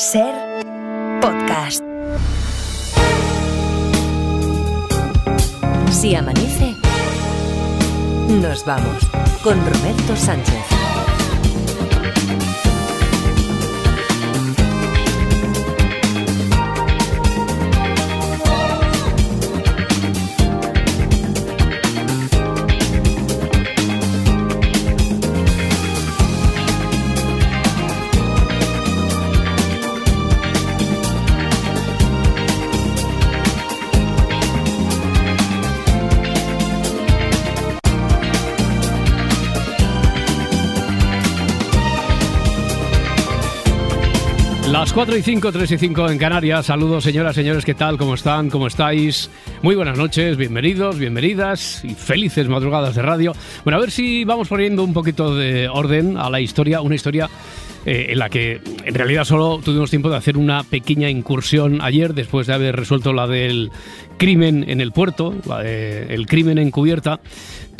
Ser podcast. Si amanece, nos vamos con Roberto Sánchez. Las 4 y 5, 3 y 5 en Canarias. Saludos, señoras, señores, ¿qué tal? ¿Cómo están? ¿Cómo estáis? Muy buenas noches, bienvenidos, bienvenidas y felices madrugadas de radio. Bueno, a ver si vamos poniendo un poquito de orden a la historia, una historia eh, en la que en realidad solo tuvimos tiempo de hacer una pequeña incursión ayer después de haber resuelto la del crimen en el puerto, el crimen encubierta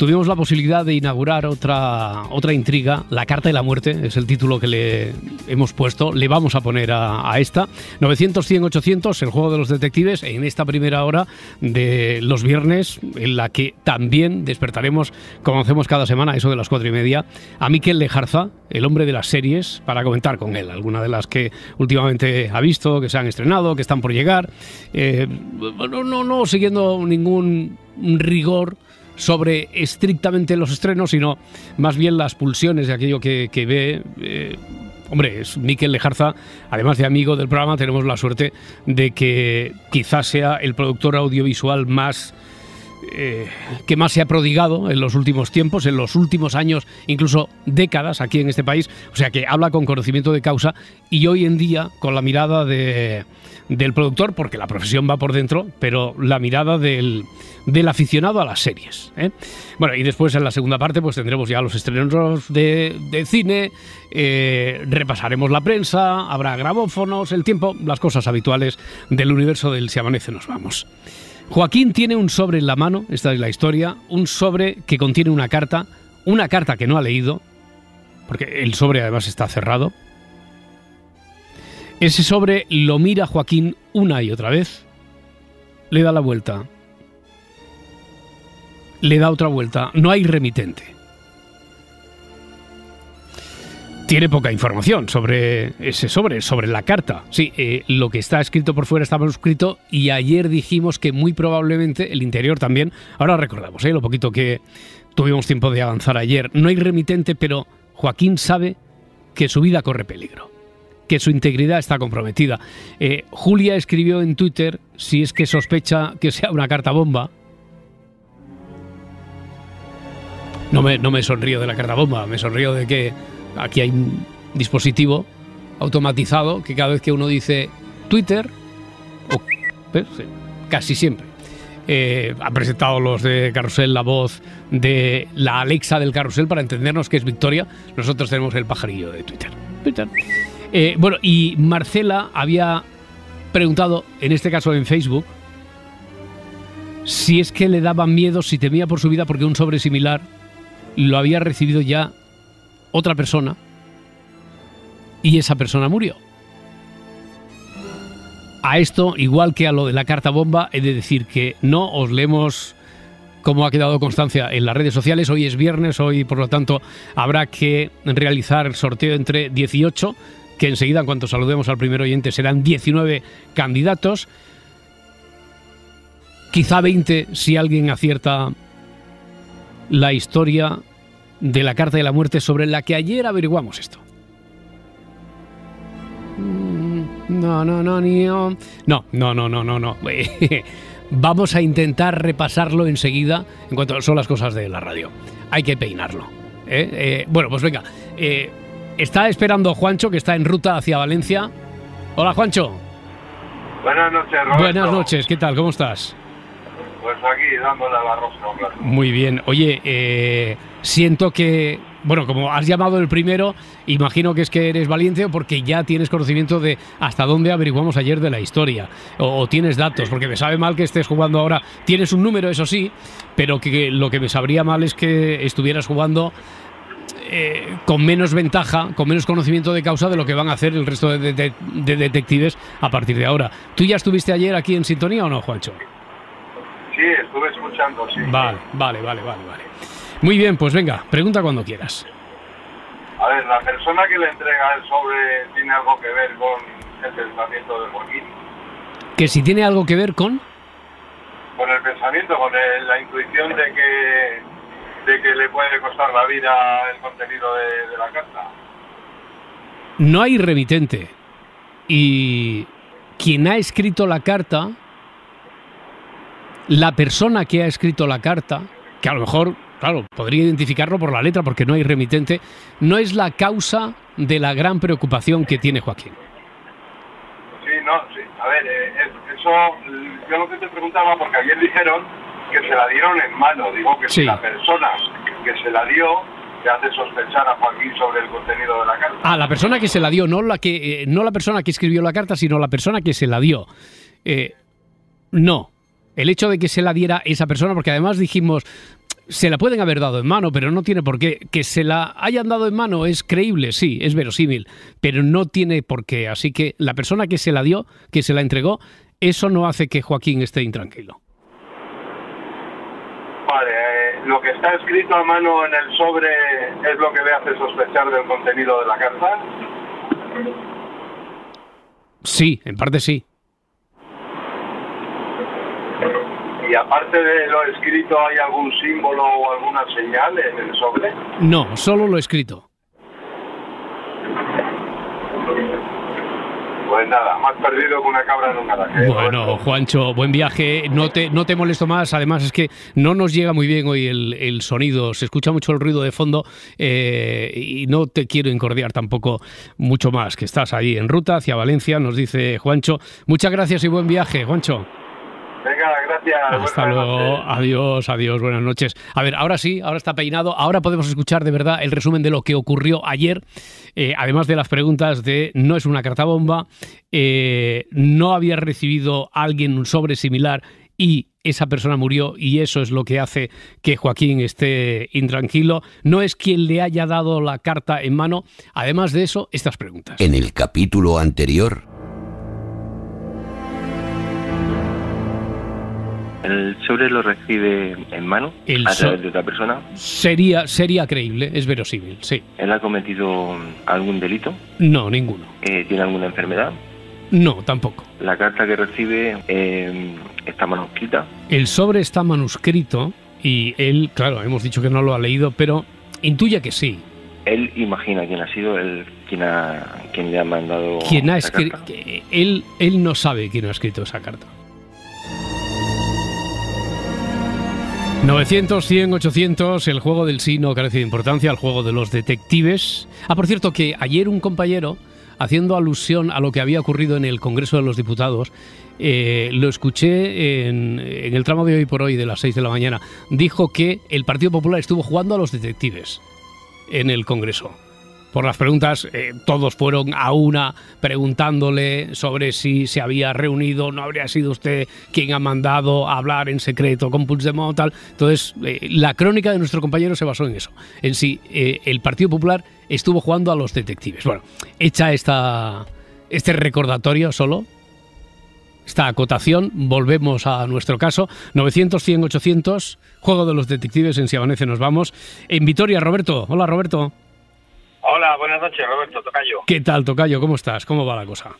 tuvimos la posibilidad de inaugurar otra, otra intriga, La Carta de la Muerte, es el título que le hemos puesto, le vamos a poner a, esta. 900, 100, 800, el juego de los detectives, en esta primera hora de los viernes, en la que también despertaremos, como hacemos cada semana, eso de las cuatro y media, a Miquel Lejarza, el hombre de las series, para comentar con él alguna de las que últimamente ha visto, que se han estrenado, que están por llegar. Eh, no, no, no siguiendo ningún rigor sobre estrictamente los estrenos, sino más bien las pulsiones de aquello que, ve. Eh, hombre, es Miquel Lejarza, además de amigo del programa, tenemos la suerte de que quizás sea el productor audiovisual más eh, que más se ha prodigado en los últimos tiempos, en los últimos años, incluso décadas aquí en este país. O sea que habla con conocimiento de causa y hoy en día con la mirada de, del productor, porque la profesión va por dentro, pero la mirada del, aficionado a las series. ¿eh? Bueno, y después en la segunda parte pues tendremos ya los estrenos de, cine, eh, repasaremos la prensa, habrá grabófonos, el tiempo, las cosas habituales del universo del Si Amanece Nos Vamos. Joaquín tiene un sobre en la mano, esta es la historia, un sobre que contiene una carta, una carta que no ha leído, porque el sobre además está cerrado. Ese sobre lo mira Joaquín una y otra vez, le da la vuelta, le da otra vuelta, no hay remitente tiene poca información sobre ese sobre, sobre la carta. Sí, eh, lo que está escrito por fuera está manuscrito y ayer dijimos que muy probablemente el interior también. Ahora recordamos ¿eh? lo poquito que tuvimos tiempo de avanzar ayer. No hay remitente, pero Joaquín sabe que su vida corre peligro, que su integridad está comprometida. Eh, Julia escribió en Twitter si es que sospecha que sea una carta bomba. No me, no me sonrío de la carta bomba, me sonrío de que Aquí hay un dispositivo automatizado que cada vez que uno dice Twitter, casi siempre, eh, han presentado los de Carrusel la voz de la Alexa del Carrusel para entendernos que es Victoria. Nosotros tenemos el pajarillo de Twitter. Eh, bueno, y Marcela había preguntado, en este caso en Facebook, si es que le daba miedo, si temía por su vida porque un sobre similar lo había recibido ya otra persona y esa persona murió. A esto, igual que a lo de la carta bomba, he de decir que no os leemos como ha quedado constancia en las redes sociales. Hoy es viernes, hoy por lo tanto habrá que realizar el sorteo entre 18, que enseguida en cuanto saludemos al primer oyente serán 19 candidatos. Quizá 20 si alguien acierta la historia de la Carta de la Muerte sobre la que ayer averiguamos esto. Mm, no, no, no, no. No, no, no, no, no, no. Vamos a intentar repasarlo enseguida en cuanto son las cosas de la radio. Hay que peinarlo. ¿eh? Eh, bueno, pues venga. Eh, está esperando Juancho, que está en ruta hacia Valencia. Hola, Juancho. Buenas noches, Roberto. Buenas noches, ¿qué tal? ¿Cómo estás? Pues aquí dándole la rosa. Muy bien. Oye, eh, siento que, bueno, como has llamado el primero, imagino que es que eres valiente o porque ya tienes conocimiento de hasta dónde averiguamos ayer de la historia. O, tienes datos, porque me sabe mal que estés jugando ahora. Tienes un número, eso sí, pero que lo que me sabría mal es que estuvieras jugando eh, con menos ventaja, con menos conocimiento de causa de lo que van a hacer el resto de, de- de detectives a partir de ahora. ¿Tú ya estuviste ayer aquí en sintonía o no, Juancho? Sí, estuve escuchando, sí. Vale, vale, vale, vale, vale. Muy bien, pues venga, pregunta cuando quieras. A ver, la persona que le entrega el sobre tiene algo que ver con el pensamiento de Joaquín. Que si tiene algo que ver con... Con el pensamiento, con el- la intuición de que, de que le puede costar la vida el contenido de, de la carta. No hay remitente. Y quien ha escrito la carta, la persona que ha escrito la carta, que a lo mejor, claro, podría identificarlo por la letra porque no hay remitente, no es la causa de la gran preocupación que tiene Joaquín. Sí, no, sí. A ver, eh, es- eso, yo lo que te preguntaba, porque ayer dijeron que se la dieron en mano. Digo que Sí. la persona que se la dio le hace sospechar a Joaquín sobre el contenido de la carta. Ah, la persona que se la dio, no la que, eh, no la persona que escribió la carta, sino la persona que se la dio. Eh, no. El hecho de que se la diera esa persona, porque además dijimos, se la pueden haber dado en mano, pero no tiene por qué. Que se la hayan dado en mano es creíble, sí, es verosímil, pero no tiene por qué. Así que la persona que se la dio, que se la entregó, eso no hace que Joaquín esté intranquilo. Vale, eh, lo que está escrito a mano en el sobre es lo que le hace sospechar del contenido de la carta. Sí, en parte sí. Y aparte de lo escrito, ¿hay algún símbolo o alguna señal en el sobre? No, solo lo escrito. Pues nada, más perdido que una cabra en un garaje. Bueno, Juancho, buen viaje. No te, no te molesto más. Además, es que no nos llega muy bien hoy el, el sonido. Se escucha mucho el ruido de fondo eh, y no te quiero incordiar tampoco mucho más. Que estás ahí en ruta hacia Valencia, nos dice Juancho. Muchas gracias y buen viaje, Juancho. Gracias. Hasta luego. noches. Adiós, adiós, buenas noches. A ver, ahora sí, ahora está peinado. Ahora podemos escuchar de verdad el resumen de lo que ocurrió ayer. eh, además de las preguntas de no es una carta bomba, eh, no había recibido alguien un sobre similar y esa persona murió y eso es lo que hace que Joaquín esté intranquilo. No es quien le haya dado la carta en mano. Además de eso, estas preguntas. En el capítulo anterior, El sobre lo recibe en mano El a través de otra persona. Sería, sería creíble, es verosímil, sí. Él ha cometido algún delito, No, ninguno. eh, tiene alguna enfermedad. No, tampoco. La carta que recibe eh, está manuscrita. El sobre está manuscrito y él, claro, hemos dicho que no lo ha leído, pero intuye que sí. Él imagina quién ha sido el quien ha quien le ha mandado Quien ha escrito, él, él no sabe quién ha escrito esa carta. 900, 100, 800, el juego del sí no carece de importancia, el juego de los detectives. Ah, por cierto, que ayer un compañero, haciendo alusión a lo que había ocurrido en el Congreso de los Diputados, eh, lo escuché en, en el tramo de hoy por hoy de las 6 de la mañana, dijo que el Partido Popular estuvo jugando a los detectives en el Congreso. Por las preguntas, eh, todos fueron a una preguntándole sobre si se había reunido, no habría sido usted quien ha mandado a hablar en secreto con Puigdemont, tal. Entonces, eh, la crónica de nuestro compañero se basó en eso, en si eh, el Partido Popular estuvo jugando a los detectives. Bueno, hecha esta, este recordatorio solo, esta acotación, volvemos a nuestro caso. 900, 100, 800, juego de los detectives en Siabanece nos vamos. En Vitoria, Roberto. Hola, Roberto. Hola, buenas noches, Roberto Tocayo. ¿Qué tal, Tocayo? ¿Cómo estás? ¿Cómo va la cosa?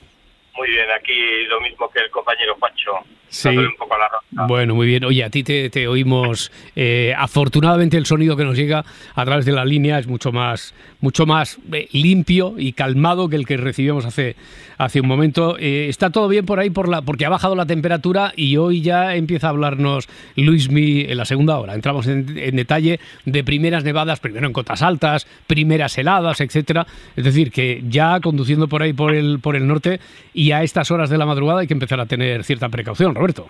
Muy bien, aquí lo mismo que el compañero Juancho, Sí. dándole un poco a la rosa. Bueno, muy bien. Oye, a ti te, te oímos. eh, afortunadamente el sonido que nos llega a través de la línea es mucho más, mucho más eh, limpio y calmado que el que recibimos hace, hace un momento. Eh, está todo bien por ahí por la, porque ha bajado la temperatura y hoy ya empieza a hablarnos Luismi en la segunda hora. Entramos en, en detalle de primeras nevadas, primero en cotas altas, primeras heladas, etcétera. Es decir, que ya conduciendo por ahí por el, por el norte y a estas horas de la madrugada hay que empezar a tener cierta precaución, Roberto.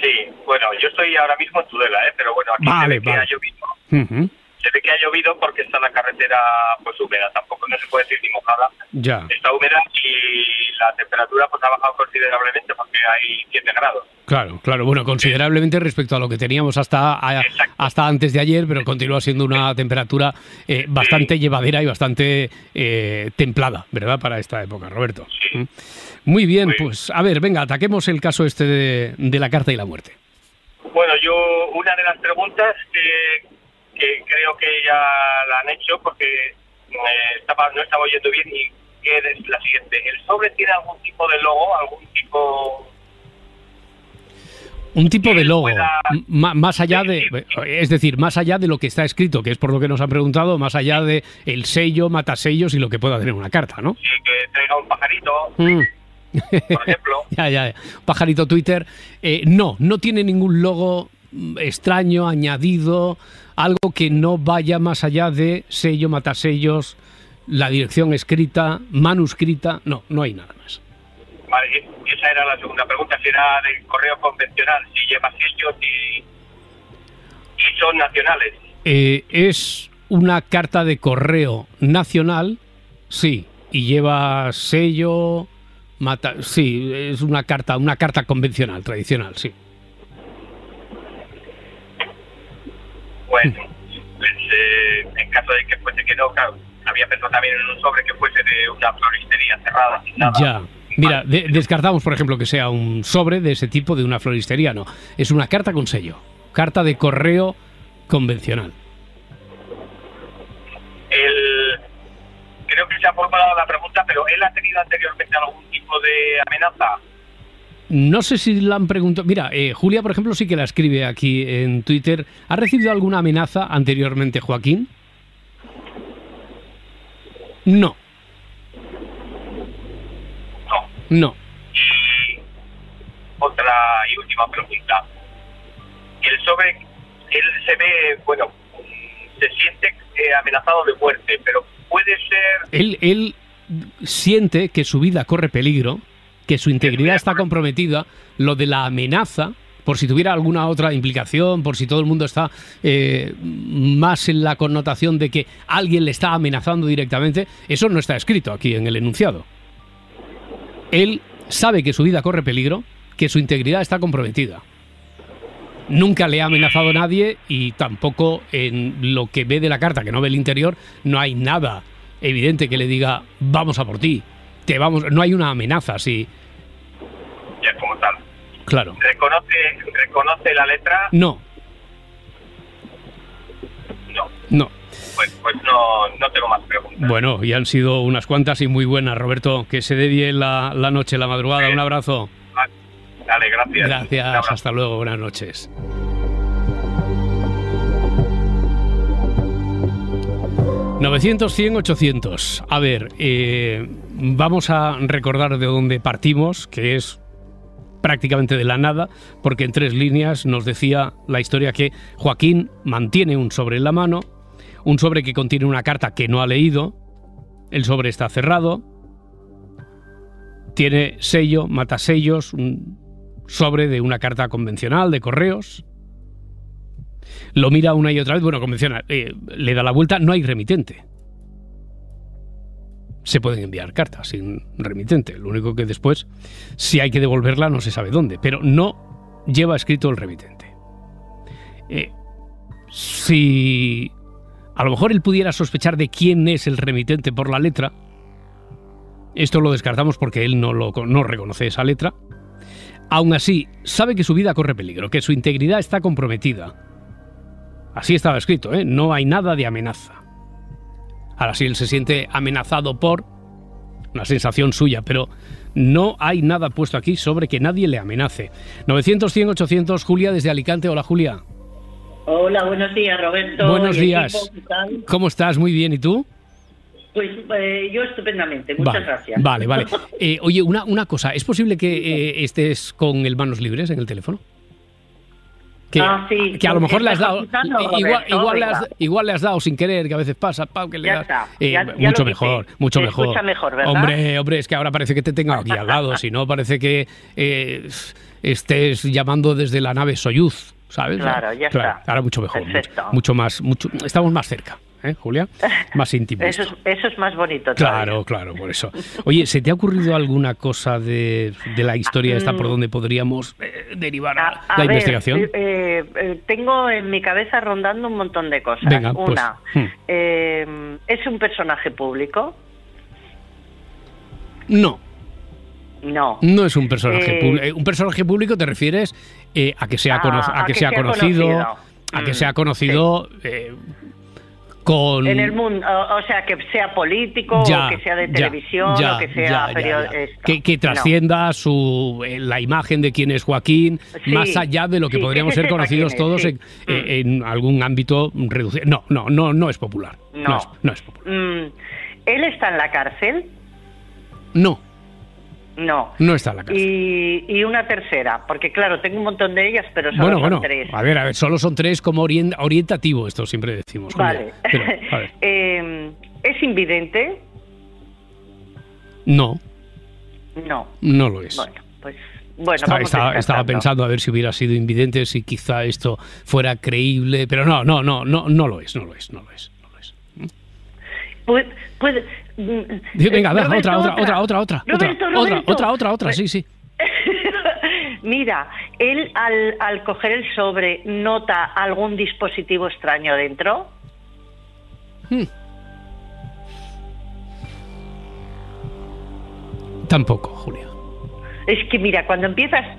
Sí, bueno, yo estoy ahora mismo en Tudela, ¿eh? pero bueno, aquí Vale, se ve que ha llovido. Ujú, Se ve que ha llovido porque está la carretera pues húmeda, tampoco no se puede decir ni mojada. Ya. Está húmeda y la temperatura pues ha bajado considerablemente porque hay 7 grados. Claro, claro. Bueno, considerablemente respecto a lo que teníamos hasta, a- hasta antes de ayer, pero continúa siendo una temperatura eh, bastante llevadera y bastante eh, templada, ¿verdad? Para esta época, Roberto. Sí. ¿Mm? Muy bien, pues a ver, venga, ataquemos el caso este de, de la carta y la muerte. Bueno, yo una de las preguntas que, que creo que ya la han hecho porque eh, estaba, no estaba oyendo bien y que es la siguiente. ¿El sobre tiene algún tipo de logo, algún tipo... Un tipo de logo, más allá de, es decir, más allá de lo que está escrito, que es por lo que nos han preguntado, más allá de el sello, matasellos y lo que pueda tener una carta, ¿no? Sí, que traiga un pajarito, Mm. Por ejemplo? Ya, ya. Pajarito Twitter. Eh, no, no tiene ningún logo mm, extraño, añadido, algo que no vaya más allá de sello, matasellos, la dirección escrita, manuscrita. No, no hay nada más. Vale, esa era la segunda pregunta, si era del correo convencional, si lleva sellos y, y son nacionales. Eh, es una carta de correo nacional, sí, y lleva sello, mata, sí, es una carta, una carta convencional, tradicional, sí. Bueno, pues eh, en caso de que fuese que no, claro, había pensado también en un sobre que fuese de una floristería cerrada, sin nada. Ya. Mira, de- descartamos, por ejemplo, que sea un sobre de ese tipo de una floristería, no. Es una carta con sello. Carta de correo convencional. El, creo que se ha formulado la pregunta, pero ¿él ha tenido anteriormente algún tipo de amenaza? No sé si la han preguntado. Mira, eh, Julia, por ejemplo, sí que la escribe aquí en Twitter. ¿Ha recibido alguna amenaza anteriormente, Joaquín? No, No. no. Y otra y última pregunta. El sobre, él se ve, bueno, se siente eh, amenazado de muerte, pero puede ser Él, él siente que su vida corre peligro, que su integridad está comprometida, lo de la amenaza, por si tuviera alguna otra implicación, por si todo el mundo está eh, más en la connotación de que alguien le está amenazando directamente, eso no está escrito aquí en el enunciado. Él sabe que su vida corre peligro, que su integridad está comprometida. Nunca le ha amenazado a nadie y tampoco en lo que ve de la carta, que no ve el interior, no hay nada evidente que le diga vamos a por ti, te vamos, no hay una amenaza así, ya como tal. claro. ¿Reconoce, reconoce la letra? No, No. no. Pues, pues no, no tengo más preguntas. Bueno, y han sido unas cuantas y muy buenas, Roberto. Que se dé bien la, la noche, la madrugada. Un abrazo. Dale, gracias. Gracias, hasta luego, buenas noches. 900, 100, 800. A ver, eh, vamos a recordar de dónde partimos, que es prácticamente de la nada, porque en tres líneas nos decía la historia que Joaquín mantiene un sobre en la mano, un sobre que contiene una carta que no ha leído, el sobre está cerrado, tiene sello, matasellos, un sobre de una carta convencional de correos. Lo mira una y otra vez, bueno, convencional, eh, le da la vuelta, no hay remitente. Se pueden enviar cartas sin remitente, lo único que después, si hay que devolverla, no se sabe dónde, pero no lleva escrito el remitente. Eh, si a lo mejor él pudiera sospechar de quién es el remitente por la letra, esto lo descartamos porque él no, lo, no reconoce esa letra. Aún así, sabe que su vida corre peligro, que su integridad está comprometida. Así estaba escrito, ¿eh? No hay nada de amenaza. Ahora sí, él se siente amenazado por una sensación suya, pero no hay nada puesto aquí sobre que nadie le amenace. 900, 100, 800, Julia desde Alicante. Hola, Julia. Hola, buenos días, Roberto. Buenos días. equipo. ¿Cómo estás? Muy bien. ¿Y tú? Pues eh, yo estupendamente, muchas vale, gracias. Vale, vale. Eh, oye, una, una cosa. ¿Es posible que eh, estés con el manos libres en el teléfono? Que, Ah, sí, que a lo mejor le has dado igual, Roberto, igual, le has, igual le has dado sin querer que a veces pasa pau, que le Ya das- está, Eh, ya- ya mucho mejor mucho mejor. hombre hombre es que ahora parece que te tengo aquí al lado si no parece que eh, estés llamando desde la nave Soyuz sabes Claro, ya está. ahora mucho mejor mucho, mucho más mucho estamos más cerca ¿eh, Julia? Más íntimo. Eso es, eso es más bonito. Claro, todavía. claro, por eso. Oye, ¿se te ha ocurrido alguna cosa de, de la historia esta por donde podríamos eh, derivar a, Mm. La ver, investigación? eh, tengo en mi cabeza rondando un montón de cosas. Venga, pues, Una, hmm. ¿es un personaje público? No, No. no es un personaje público. Un personaje público te refieres a que sea, Ah, a que sea conocido, conocido. a que Mm, sea conocido eh, con... En el mundo, o, o sea, que sea político, Ya, o que sea de televisión, ya, o que sea periodista. Que, No. trascienda su eh, la imagen de quién es Joaquín, Sí, más allá de lo que sí, podríamos se ser conocidos es, todos sí. en, eh, en algún ámbito reducido. No, no, no, no es popular. No, No. es, no es popular. Mm, ¿Él está en la cárcel? No, No. no está en la cárcel. Y, y una tercera, porque claro, tengo un montón de ellas, pero solo Bueno, son bueno, tres. a ver, a ver, solo son tres como orien- orientativo, esto siempre decimos. Vale. Pero, a ver, Eh, ¿Es invidente? no, No. no lo es. Bueno, pues bueno, Está- estaba, estaba pensando a ver si hubiera sido invidente, si quizá esto fuera creíble, pero no, no, no, no, no lo es, no lo es, no lo es, no lo es. Puede, puede- Venga, va, Roberto, otra, otra, otra, otra, otra, Roberto, otra, Roberto. otra, otra, otra, sí, sí. Mira, él al, al coger el sobre nota algún dispositivo extraño dentro. Hmm. Tampoco, Julia. Es que mira, cuando empiezas.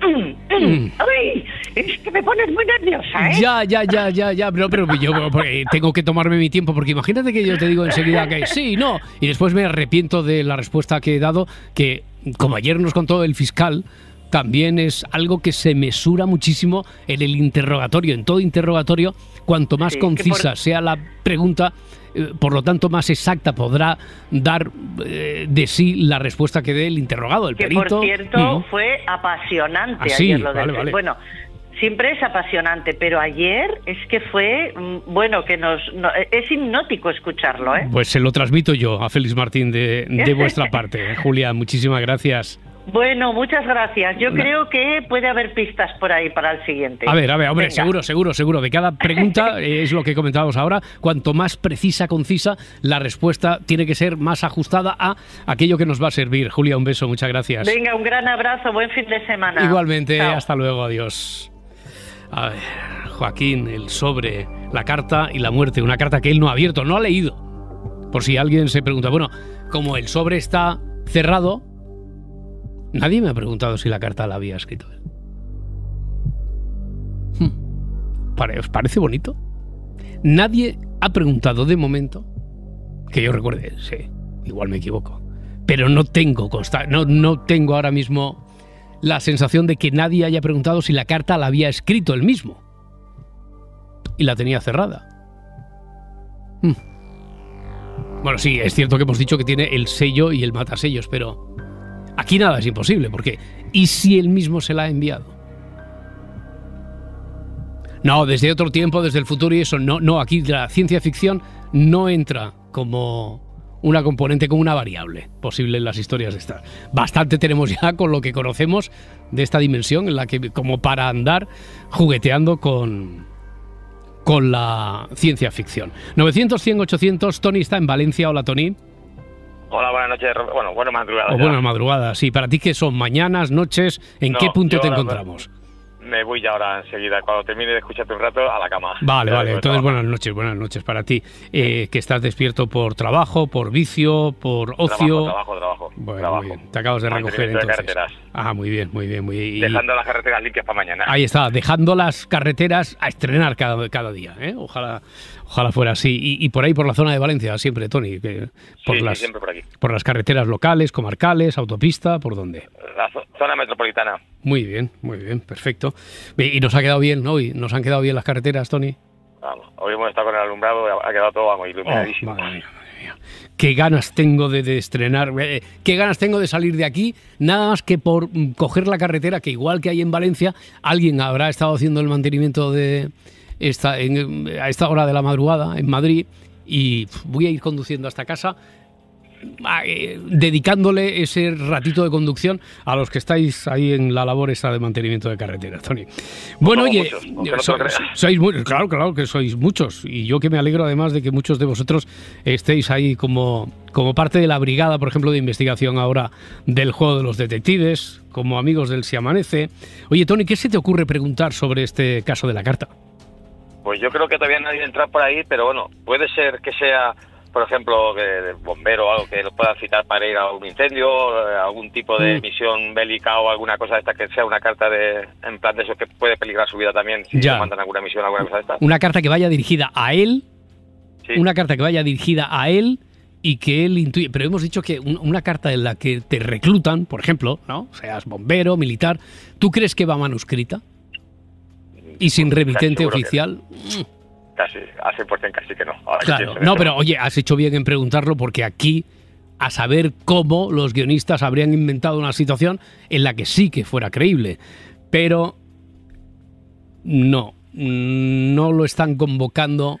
Mm. ¡ay! Es que me pones muy nerviosa, ¿eh? Ya, ya, ya, ya, ya, pero, pero yo eh, tengo que tomarme mi tiempo, porque imagínate que yo te digo enseguida que sí, no, y después me arrepiento de la respuesta que he dado, que como ayer nos contó el fiscal, también es algo que se mesura muchísimo en el interrogatorio, en todo interrogatorio, cuanto más Sí, que por- concisa sea la pregunta, eh, por lo tanto más exacta podrá dar eh, de sí la respuesta que dé el interrogado, el Que perito. por cierto fue apasionante Ah, sí, ayer lo del vale, vale. Bueno, siempre es apasionante, pero ayer es que fue, mm, bueno, que nos, no- es hipnótico escucharlo, ¿eh? Pues se lo transmito yo a Félix Martín de, de vuestra parte. Julia, muchísimas gracias. Bueno, muchas gracias. Yo No. creo que puede haber pistas por ahí para el siguiente. A ver, a ver, hombre, Venga. seguro, seguro, seguro. De cada pregunta, eh, es lo que comentábamos ahora, cuanto más precisa, concisa, la respuesta tiene que ser más ajustada a aquello que nos va a servir. Julia, un beso, muchas gracias. Venga, un gran abrazo, buen fin de semana. Igualmente, Chao. hasta luego, adiós. A ver, Joaquín, el sobre, la carta y la muerte, una carta que él no ha abierto, no ha leído. Por si alguien se pregunta, bueno, como el sobre está cerrado, nadie me ha preguntado si la carta la había escrito él. Hmm. ¿Os parece bonito? Nadie ha preguntado de momento, que yo recuerde, sí, igual me equivoco, pero no tengo consta no, no tengo ahora mismo la sensación de que nadie haya preguntado si la carta la había escrito él mismo. Y la tenía cerrada. Hmm. Bueno, sí, es cierto que hemos dicho que tiene el sello y el matasellos, pero aquí nada es imposible, porque ¿y si él mismo se la ha enviado? No, desde otro tiempo, desde el futuro y eso, no, no, aquí la ciencia ficción no entra como una componente, como una variable posible en las historias de estas. Bastante tenemos ya con lo que conocemos de esta dimensión, en la que, como para andar jugueteando con, con la ciencia ficción. 900, 100, 800, Tony está en Valencia. Hola, Tony. Hola, buenas noches. Bueno, buenas madrugadas. O buenas madrugadas. Sí, para ti que son mañanas, noches, ¿en No, qué punto te encontramos? Me voy ya ahora enseguida. Cuando termine de escucharte un rato, a la cama. Vale, Ya vale. Entonces, buenas noches, buenas noches para ti. Eh, que estás despierto por trabajo, por vicio, por ocio. Trabajo, trabajo, trabajo. Bueno, trabajo. muy bien. Te acabas de recoger de entonces. carreteras. Ah, muy bien, muy bien, muy bien. Dejando las carreteras limpias para mañana. Ahí está, dejando las carreteras a estrenar cada, cada día. ¿eh? Ojalá, ojalá fuera así. Y, y por ahí, por la zona de Valencia, siempre, Tony. Que por, sí, sí, las, siempre por aquí. por las carreteras locales, comarcales, autopista, ¿por dónde? La zo- zona metropolitana. Muy bien, muy bien, perfecto. Y nos ha quedado bien, ¿no? Y nos han quedado bien las carreteras, Tony. Vamos. Hoy hemos estado con el alumbrado, ha quedado todo vamos, Oh, iluminadísimo. madre mía, madre mía. Qué ganas tengo de, de estrenar, eh, qué ganas tengo de salir de aquí, nada más que por mm, coger la carretera, que igual que hay en Valencia, alguien habrá estado haciendo el mantenimiento de esta, en- a esta hora de la madrugada en Madrid y voy a ir conduciendo hasta casa ah, eh, dedicándole ese ratito de conducción a los que estáis ahí en la labor esta de mantenimiento de carreteras, Tony. Bueno, oye, muchos, so- creas. sois mu- claro, claro que sois muchos y yo que me alegro además de que muchos de vosotros estéis ahí como, como parte de la brigada, por ejemplo, de investigación ahora del juego de los detectives, como amigos del Si Amanece. Oye, Tony, ¿qué se te ocurre preguntar sobre este caso de la carta? Pues yo creo que todavía nadie entra por ahí, pero bueno, puede ser que sea, por ejemplo, que bombero o algo que lo pueda citar para ir a un incendio, eh, algún tipo de Mm. misión bélica o alguna cosa de esta que sea una carta de en plan de eso que puede peligrar su vida también si Ya. mandan alguna misión alguna cosa de esta. Una carta que vaya dirigida a él, Sí. una carta que vaya dirigida a él y que él intuye. Pero hemos dicho que un- una carta en la que te reclutan, por ejemplo, ¿no? Seas bombero, militar, ¿tú crees que va manuscrita? Y sin remitente oficial. Casi, a 100% casi que no. Ahora Claro, no, pero oye, has hecho bien en preguntarlo porque aquí, a saber cómo los guionistas habrían inventado una situación en la que sí que fuera creíble. Pero no, no lo están convocando.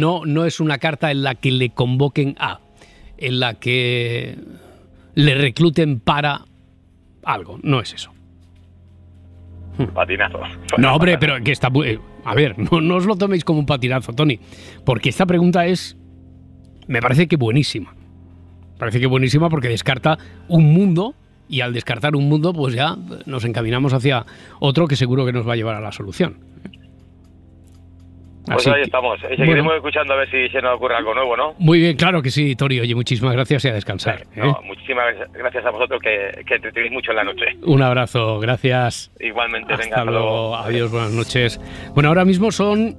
No, no es una carta en la que le convoquen a, en la que le recluten para algo. No es eso. Patinazo. No, hombre, pero que está... eh, A ver, no, no os lo toméis como un patinazo, Tony, porque esta pregunta es, me parece que buenísima. Parece que buenísima porque descarta un mundo y al descartar un mundo, pues ya nos encaminamos hacia otro que seguro que nos va a llevar a la solución. Pues Así ahí que- estamos. Y seguiremos bueno. escuchando a ver si se nos ocurre algo nuevo, ¿no? Muy bien, claro que sí, Tony. Oye, muchísimas gracias y a descansar. ¿eh? No, muchísimas gracias a vosotros que, que te tenéis mucho en la noche. Un abrazo, gracias. Igualmente, venga, Hasta luego, adiós, buenas noches. Bueno, ahora mismo son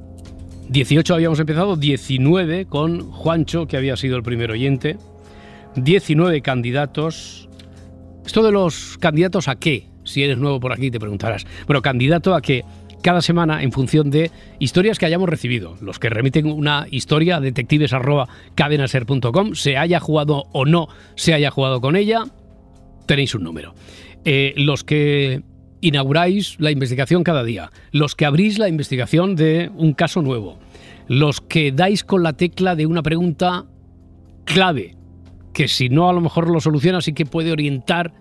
18, habíamos empezado, 19 con Juancho, que había sido el primer oyente. 19 candidatos. ¿Esto de los candidatos a qué? Si eres nuevo por aquí te preguntarás. Bueno, candidato a que cada semana en función de historias que hayamos recibido. Los que remiten una historia a detectives.cadenaser.com, se haya jugado o no se haya jugado con ella, tenéis un número. Eh, los que inauguráis la investigación cada día, los que abrís la investigación de un caso nuevo, los que dais con la tecla de una pregunta clave, que si no a lo mejor lo soluciona, sí que puede orientar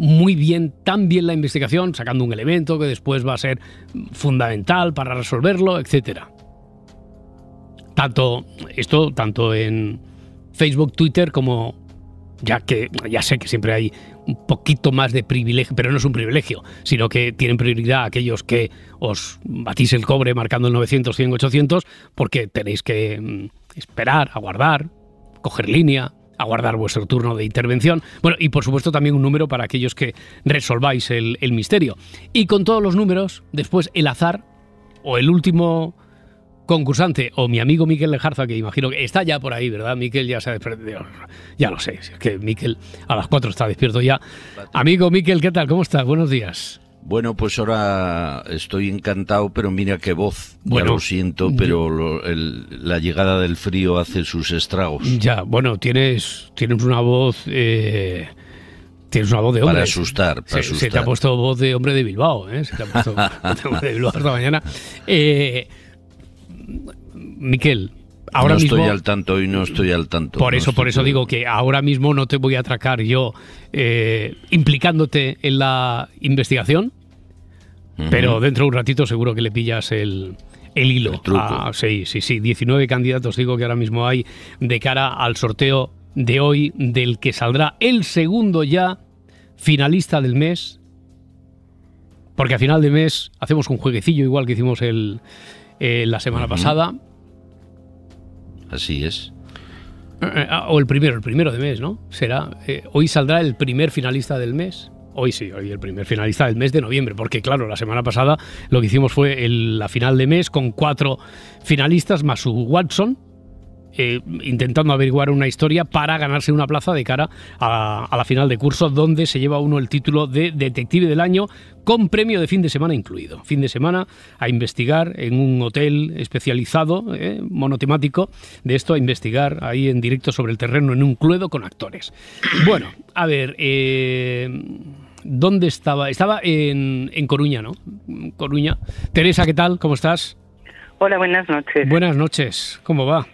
muy bien, tan bien la investigación, sacando un elemento que después va a ser fundamental para resolverlo, etcétera. Tanto esto, tanto en Facebook, Twitter, como ya que ya sé que siempre hay un poquito más de privilegio, pero no es un privilegio, sino que tienen prioridad aquellos que os batís el cobre marcando el 900, 100, 800, porque tenéis que mm, esperar, aguardar, coger línea, aguardar vuestro turno de intervención. Bueno, y por supuesto también un número para aquellos que resolváis el, el misterio. Y con todos los números, después el azar o el último concursante o mi amigo Miquel Lejarza, que imagino que está ya por ahí, ¿verdad? Miquel ya se ha despertado. Ya lo sé, es que Miquel a las 4 está despierto ya. Amigo Miquel, ¿qué tal? ¿Cómo estás? Buenos días. Bueno, pues ahora estoy encantado, pero mira qué voz. Bueno, ya lo siento, pero lo- el- la llegada del frío hace sus estragos. Ya, bueno, tienes, tienes una voz... eh, Tienes una voz de hombre. Para asustar, para se, se te asustar. ha puesto voz de hombre de Bilbao, ¿eh? Se te ha puesto voz de hombre de Bilbao esta mañana. Eh, Miquel, ahora no mismo... estoy al tanto y no estoy al tanto. Por no eso, por eso digo que ahora mismo no te voy a atracar yo eh, implicándote en la investigación, pero dentro de un ratito seguro que le pillas el, el hilo. El truco. Ah, sí, sí, sí. 19 candidatos digo que ahora mismo hay de cara al sorteo de hoy, del que saldrá el segundo ya finalista del mes. Porque a final de mes hacemos un jueguecillo igual que hicimos el, eh, la semana pasada. Así es. Eh, ah, O el primero, el primero de mes, ¿no? Será. eh, hoy saldrá el primer finalista del mes. Hoy sí, hoy el primer finalista del mes de noviembre, porque claro, la semana pasada lo que hicimos fue el- la final de mes con cuatro finalistas más su Watson, eh, intentando averiguar una historia para ganarse una plaza de cara a, a la final de curso, donde se lleva uno el título de Detective del Año con premio de fin de semana incluido. Fin de semana a investigar en un hotel especializado, eh, monotemático, de esto a investigar ahí en directo sobre el terreno en un cluedo con actores. Bueno, a ver, eh, ¿dónde estaba? Estaba en, en Coruña, ¿no? Coruña. Teresa, ¿qué tal? ¿Cómo estás? Hola, buenas noches. Buenas noches, ¿cómo va?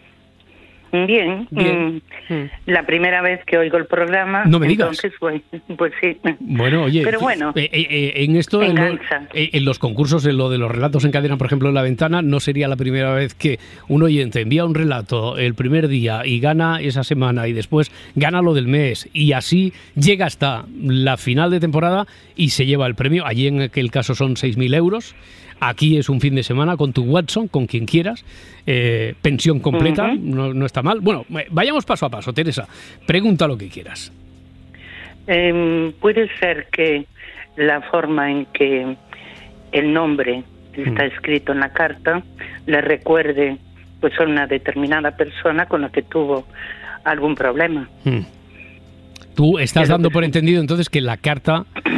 Bien, Bien. mm, la primera vez que oigo el programa. No me digas. Entonces, pues, pues sí. Bueno, oye, Pero bueno, eh, eh, eh, en esto, en, lo- engancha. eh, en los concursos, en lo de los relatos en cadena, por ejemplo, en la ventana, no sería la primera vez que un oyente envía un relato el primer día y gana esa semana y después gana lo del mes y así llega hasta la final de temporada y se lleva el premio. Allí en aquel caso son 6.000 euros. Aquí es un fin de semana con tu Watson, con quien quieras. eh, pensión completa, no, no está mal. Bueno, eh, vayamos paso a paso, Teresa. Pregunta lo que quieras. Em, puede ser que la forma en que el nombre está Mm. escrito en la carta le recuerde pues a una determinada persona con la que tuvo algún problema. Hmm. Tú estás dando que por entendido entonces que la carta mm,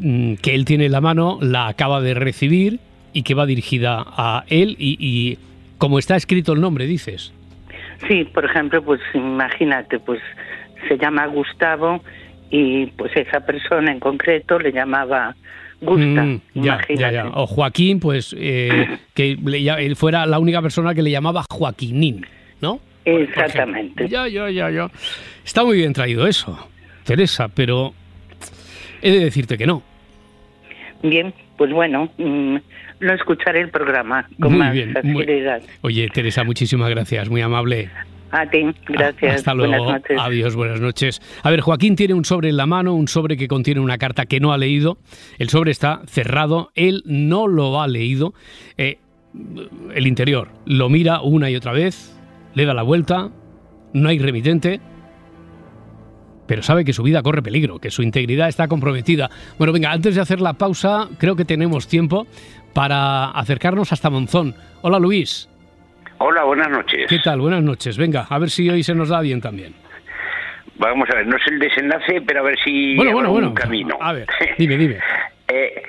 que él tiene en la mano la acaba de recibir y que va dirigida a él y, y como está escrito el nombre, dices. Sí, por ejemplo, pues imagínate, pues se llama Gustavo y pues esa persona en concreto le llamaba Gusta. Mm, ya, imagínate. ya, ya. O Joaquín, pues eh, que le él fuera la única persona que le llamaba Joaquinín, ¿no? Exactamente. Ya, ya, ya, ya. Está muy bien traído eso, Teresa, pero he de decirte que no. Bien, pues bueno, mm, lo escucharé el programa con Muy más bien, muy-. Oye, Teresa, muchísimas gracias, muy amable. A ti, gracias. Hasta luego. Buenas noches. Adiós, buenas noches. A ver, Joaquín tiene un sobre en la mano, un sobre que contiene una carta que no ha leído. El sobre está cerrado, él no lo ha leído. Eh, el interior lo mira una y otra vez, le da la vuelta, no hay remitente. Pero sabe que su vida corre peligro, que su integridad está comprometida. Bueno, venga, antes de hacer la pausa, creo que tenemos tiempo para acercarnos hasta Monzón. Hola, Luis. Hola, buenas noches. ¿Qué tal? Buenas noches. Venga, a ver si hoy se nos da bien también. Vamos a ver, no es el desenlace, pero a ver si Bueno, habrá bueno, un bueno. camino. A ver, dime, dime. Eh,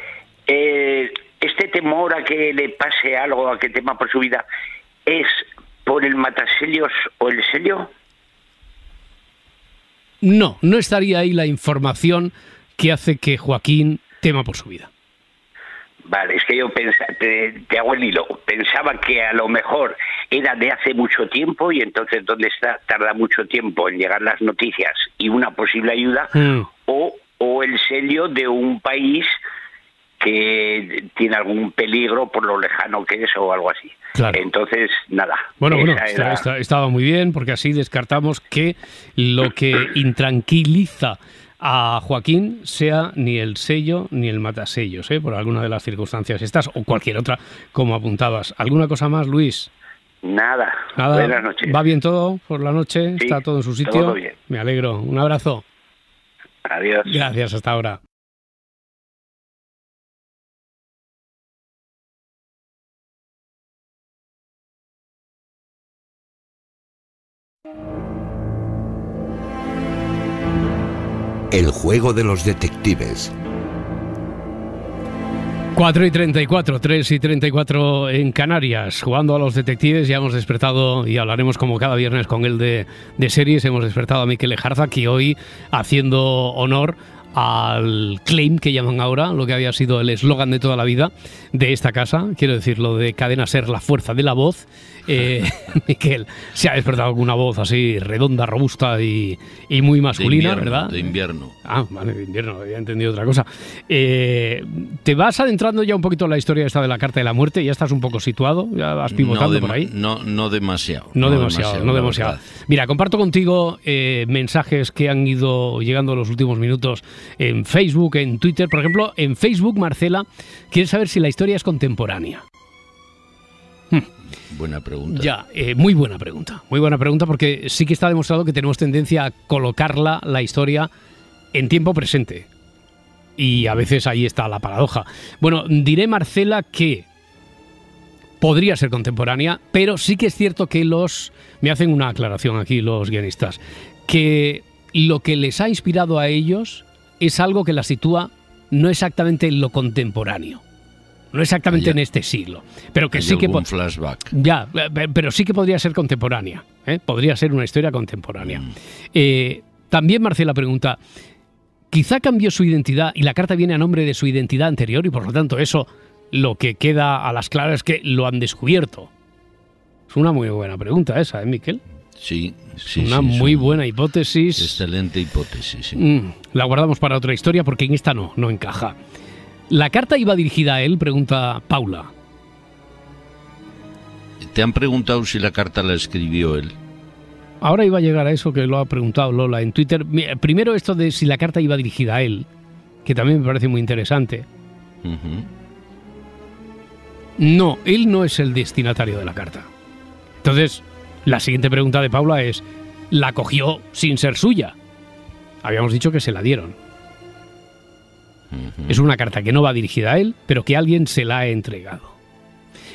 eh, este temor a que le pase algo, a que tema por su vida, ¿es por el mataselios o el sello? No, no estaría ahí la información que hace que Joaquín tema por su vida. Vale, es que yo pensa, te, te hago el hilo. Pensaba que a lo mejor era de hace mucho tiempo y entonces donde está tarda mucho tiempo en llegar las noticias y una posible ayuda Mm. o, o el sello de un país que tiene algún peligro por lo lejano que es o algo así. Claro. Entonces, nada. Bueno, bueno, está- está- estaba muy bien porque así descartamos que lo que intranquiliza a Joaquín sea ni el sello ni el matasellos, ¿eh? por alguna de las circunstancias estas o cualquier otra, como apuntabas. ¿Alguna cosa más, Luis? Nada. Nada. Buenas noches. ¿Va bien todo por la noche? Sí, ¿Está todo en su sitio? todo bien. Me alegro. Un abrazo. Adiós. Gracias, hasta ahora. El juego de los detectives. 4 y 34, 3 y 34 en Canarias, jugando a los detectives. Ya hemos despertado y hablaremos como cada viernes con él de, series. Hemos despertado a Miquel Ejarza, que hoy, haciendo honor al claim que llaman ahora, lo que había sido el eslogan de toda la vida de esta casa, quiero decir, lo de cadena ser la fuerza de la voz. Eh, Miquel se ha despertado con una voz así redonda, robusta y, y muy De masculina, invierno, ¿verdad? de invierno. Ah, vale, de invierno, había entendido otra cosa. Eh, ¿Te vas adentrando ya un poquito en la historia esta de la Carta de la Muerte? ¿Ya estás un poco situado? ¿Ya vas pivotando no, por ahí? No, no demasiado. No, demasiado, no demasiado. Mira, comparto contigo eh, mensajes que han ido llegando en los últimos minutos en Facebook, en Twitter. Por ejemplo, en Facebook, Marcela, quiere saber si la historia es contemporánea. Buena pregunta. Ya, eh, muy buena pregunta. Muy buena pregunta porque sí que está demostrado que tenemos tendencia a colocarla, la historia, en tiempo presente. Y a veces ahí está la paradoja. Bueno, diré, Marcela, que podría ser contemporánea, pero sí que es cierto que los... Me hacen una aclaración aquí los guionistas, que lo que les ha inspirado a ellos es algo que la sitúa no exactamente en lo contemporáneo. No exactamente en este siglo, pero que Hay sí que... flashback. ya, eh, pe- pero sí que podría ser contemporánea. ¿eh? Podría ser una historia contemporánea. Mm. Eh, también Marcela pregunta, quizá cambió su identidad y la carta viene a nombre de su identidad anterior y por lo tanto eso lo que queda a las claras es que lo han descubierto. Es una muy buena pregunta esa, ¿eh, Miquel? Sí, sí. Una sí, muy buena hipótesis. Excelente hipótesis, sí. Mm, la guardamos para otra historia porque en esta no, no encaja. ¿La carta iba dirigida a él? Pregunta Paula. Te han preguntado si la carta la escribió él. Ahora iba a llegar a eso que lo ha preguntado Lola en Twitter. Primero esto de si la carta iba dirigida a él, que también me parece muy interesante. No, él no es el destinatario de la carta. Entonces, la siguiente pregunta de Paula es, ¿la cogió sin ser suya? Habíamos dicho que se la dieron. Es una carta que no va dirigida a él, pero que alguien se la ha entregado.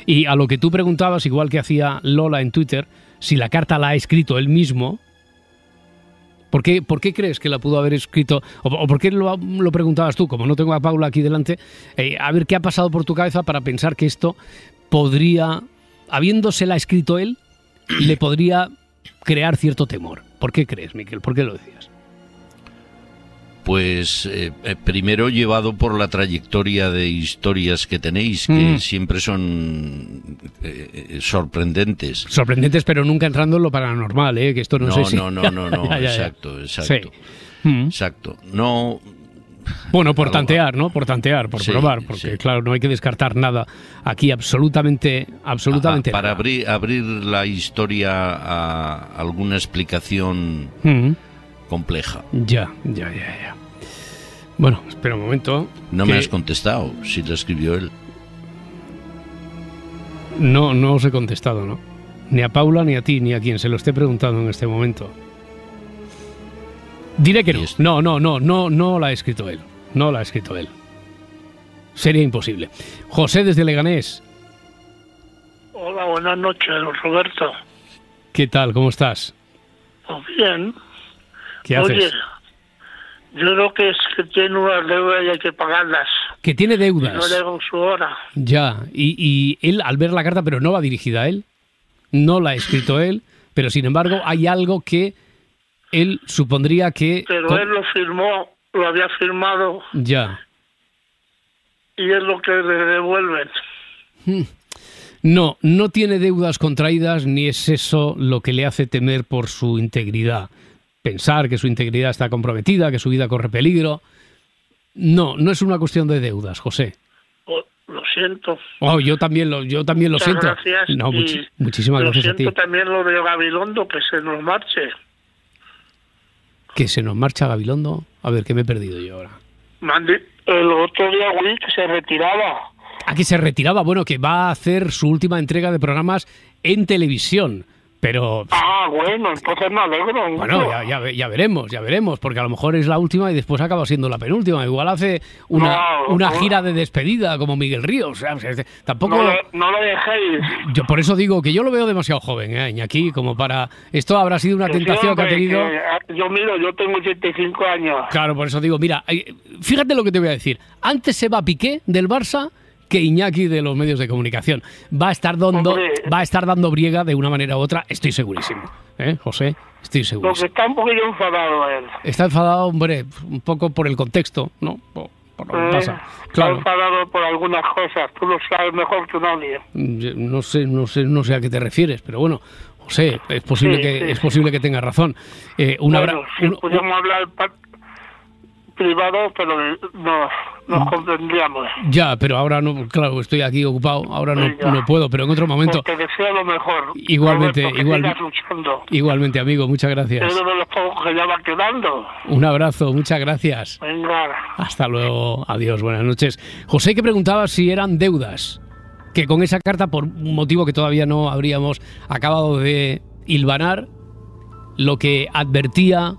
Y a lo que tú preguntabas, igual que hacía Lola en Twitter, si la carta la ha escrito él mismo, ¿por qué, por qué crees que la pudo haber escrito? ¿O, por qué lo, lo preguntabas tú? Como no tengo a Paula aquí delante, eh, a ver qué ha pasado por tu cabeza para pensar que esto podría, habiéndosela escrito él, le podría crear cierto temor. ¿Por qué crees, Miquel? ¿Por qué lo decías? Pues eh, eh, primero llevado por la trayectoria de historias que tenéis, que Mm. siempre son eh, eh, sorprendentes. Sorprendentes, pero nunca entrando en lo paranormal, ¿eh? que esto no, No, sé si... no, no, no, no, Ya, exacto, exacto. Sí. Mm. Exacto. No, Bueno, por tantear, ¿no? Por tantear, por Sí, probar, porque sí. claro, no hay que descartar nada aquí absolutamente, absolutamente para nada. abrir, abrir la historia a alguna explicación Mm. Compleja. Ya, ya, ya, ya. Bueno, espera un momento. No que me has contestado si lo escribió él. No, no os he contestado, ¿no? Ni a Paula, ni a ti, ni a quien se lo esté preguntando en este momento. Diré que no. No, no, no, no, no la ha escrito él. No la ha escrito él. Sería imposible. José desde Leganés, Hola, buenas noches, Roberto. ¿qué tal? ¿Cómo estás? Pues bien. ¿Qué Oye, haces? yo creo que es que tiene unas deudas y hay que pagarlas. Que tiene Y no deudas. le hago su hora. Ya, y, y él al ver la carta, pero no va dirigida a él, no la ha escrito él, pero sin embargo hay algo que él supondría que... Pero con- él lo firmó, lo había firmado Ya. y es lo que le devuelven. Hmm. No, no tiene deudas contraídas ni es eso lo que le hace temer por su integridad. Pensar que su integridad está comprometida, que su vida corre peligro. No, no es una cuestión de deudas, José. Oh, lo siento. Oh, yo también lo, yo también lo siento. gracias No, muchísimas lo gracias a ti. siento también lo de Gabilondo, que se nos marche. Que se nos marcha Gabilondo. A ver, ¿qué me he perdido yo ahora? El otro día oí que se retiraba. A que se retiraba, bueno, que va a hacer su última entrega de programas en televisión. Pero Ah, bueno, entonces me alegro. mucho. bueno, ya, ya ya veremos, ya veremos, porque a lo mejor es la última y después acaba siendo la penúltima. Igual hace una, No, una no. gira de despedida como Miguel Ríos. o sea, tampoco. no, lo, no lo dejéis. Yo por eso digo que yo lo veo demasiado joven, ¿eh, Iñaki? Como para. Esto habrá sido una Que sí, tentación que ha tenido. que, ah, yo miro, yo tengo 85 años. Claro, por eso digo, mira, eh, fíjate lo que te voy a decir. Antes se va Piqué del Barça que Iñaki de los medios de comunicación. Va a estar dando, Hombre. va a estar dando briega de una manera u otra, estoy segurísimo. ¿Eh, José? Estoy seguro. que está un poquillo enfadado él. Está enfadado, hombre, un poco por el contexto, ¿no? Por, por lo que Eh, pasa. Está Claro. enfadado por algunas cosas. Tú lo sabes mejor que nadie. Yo No sé, no sé, no sé a qué te refieres, pero bueno, José, es posible Sí, que sí. es posible que tengas razón. Eh, un bueno, abra- si un- pudiéramos hablar pa- privado, pero no Mm. nos comprendríamos. ya, pero ahora no, claro, estoy aquí ocupado, ahora no, no puedo, pero en otro momento. Pues te deseo lo mejor. Igualmente, Roberto, igual- luchando. Igualmente, amigo, muchas gracias. Es uno de los pocos que ya va quedando. Un abrazo, muchas gracias. Venga. Hasta luego, adiós, buenas noches. José que preguntaba si eran deudas, que con esa carta, por un motivo que todavía no habríamos acabado de hilvanar, lo que advertía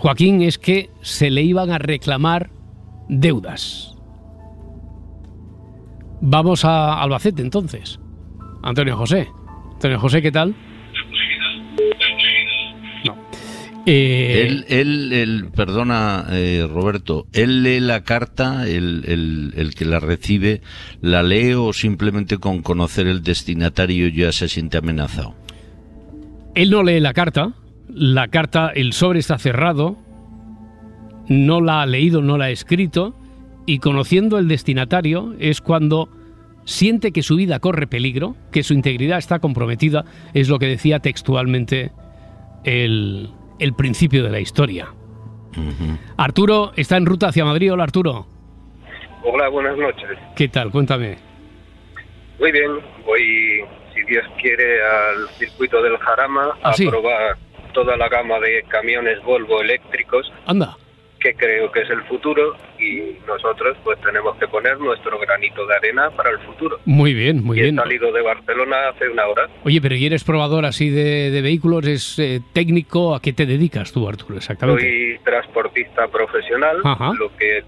Joaquín es que se le iban a reclamar deudas. Vamos a Albacete entonces. Antonio José. Antonio José, ¿qué tal? No. Eh, Él, él, él- perdona, eh, Roberto, él lee la carta, el, el- el que la recibe, la lee o simplemente con conocer el destinatario ya se siente amenazado. Él no lee la carta, la carta, el sobre está cerrado, no la ha leído, no la ha escrito, y conociendo el destinatario es cuando siente que su vida corre peligro, que su integridad está comprometida, es lo que decía textualmente el, el principio de la historia. Arturo está en ruta hacia Madrid. Hola Arturo. Hola, buenas noches. ¿Qué tal? Cuéntame. Muy bien, voy, si Dios quiere, al circuito del Jarama ¿Ah, a sí? probar toda la gama de camiones Volvo eléctricos, Anda. que creo que es el futuro, y nosotros pues tenemos que poner nuestro granito de arena para el futuro. Muy bien, muy y bien. he salido de Barcelona hace una hora. Oye, pero ¿y eres probador así de, de vehículos? ¿Es eh, técnico? ¿A qué te dedicas tú, Arturo, exactamente? Soy transportista profesional, Ajá. lo que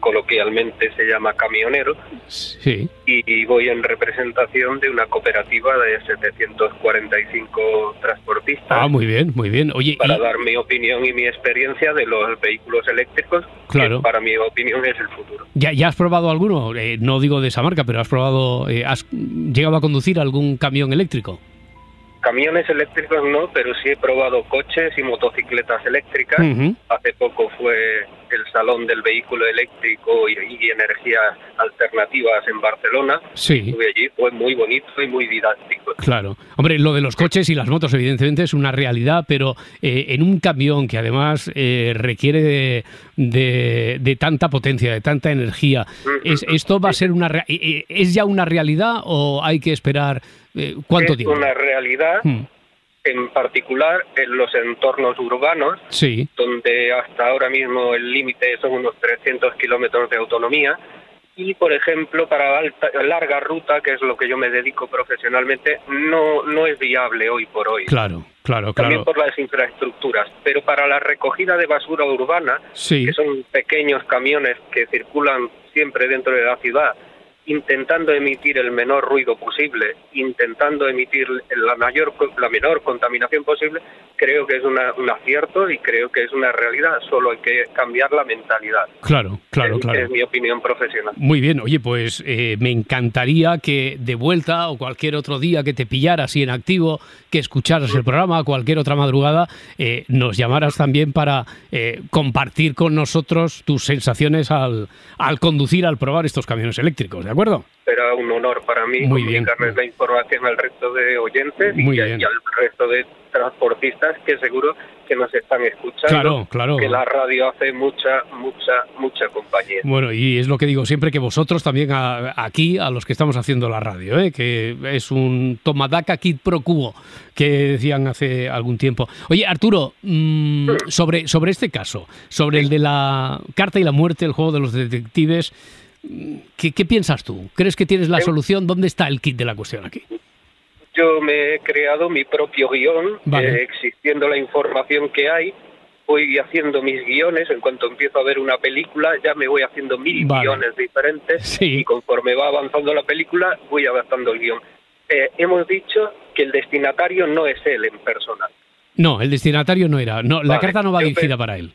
coloquialmente se llama camionero, Sí. y voy en representación de una cooperativa de 745 transportistas. Ah, muy bien, muy bien. Oye, para y- dar mi opinión y mi experiencia de los vehículos eléctricos, Claro. que para mi opinión es el futuro. ¿ya, ya has probado alguno? Eh, no digo de esa marca, pero has probado, eh, has llegado a conducir algún camión eléctrico. Camiones eléctricos no, pero sí he probado coches y motocicletas eléctricas. Hace poco fue el Salón del Vehículo Eléctrico y, y Energías Alternativas en Barcelona. Sí. Estuve allí, fue muy bonito y muy didáctico. Claro. Hombre, lo de los coches y las motos, evidentemente, es una realidad, pero eh, en un camión que además eh, requiere de, de- de tanta potencia, de tanta energía, ¿es, ¿esto va a ser una. eh, ¿Es ya una realidad o hay que esperar eh, cuánto es tiempo? una realidad, Hmm. en particular en los entornos urbanos, Sí. donde hasta ahora mismo el límite son unos 300 kilómetros de autonomía. Y, por ejemplo, para alta, larga ruta, que es lo que yo me dedico profesionalmente, no, no es viable hoy por hoy. Claro, claro, También claro. por las infraestructuras. Pero para la recogida de basura urbana, Sí. que son pequeños camiones que circulan siempre dentro de la ciudad, intentando emitir el menor ruido posible, intentando emitir la mayor la menor contaminación posible, creo que es una- un acierto y creo que es una realidad. Solo hay que cambiar la mentalidad. Claro, claro, Es- claro. Es mi opinión profesional. Muy bien, oye, pues eh, me encantaría que de vuelta o cualquier otro día que te pillaras así en activo, que escucharas el programa, cualquier otra madrugada, eh, nos llamaras también para eh, compartir con nosotros tus sensaciones al, al conducir, al probar estos camiones eléctricos, ¿de acuerdo? Será un honor para mí Muy bien. comunicarles la información al resto de oyentes y- Muy y, bien. al resto de transportistas que seguro que nos están escuchando. Claro, claro. Que la radio hace mucha, mucha, mucha compañía. Bueno, y es lo que digo siempre que vosotros también a- aquí, a los que estamos haciendo la radio, ¿eh? que es un tomadaca kit pro cubo, que decían hace algún tiempo. Oye, Arturo, mm, sobre, sobre este caso, sobre el de la carta y la muerte, el juego de los detectives, ¿qué, qué piensas tú? ¿Crees que tienes la solución? ¿Dónde está el kit de la cuestión aquí? Yo me he creado mi propio guion, Vale. eh, existiendo la información que hay. Voy haciendo mis guiones, en cuanto empiezo a ver una película ya me voy haciendo mil Vale. guiones diferentes Sí. y conforme va avanzando la película voy adaptando el guion. Eh, hemos dicho que el destinatario no es él en persona. No, el destinatario no era. No, la carta no va yo dirigida para él.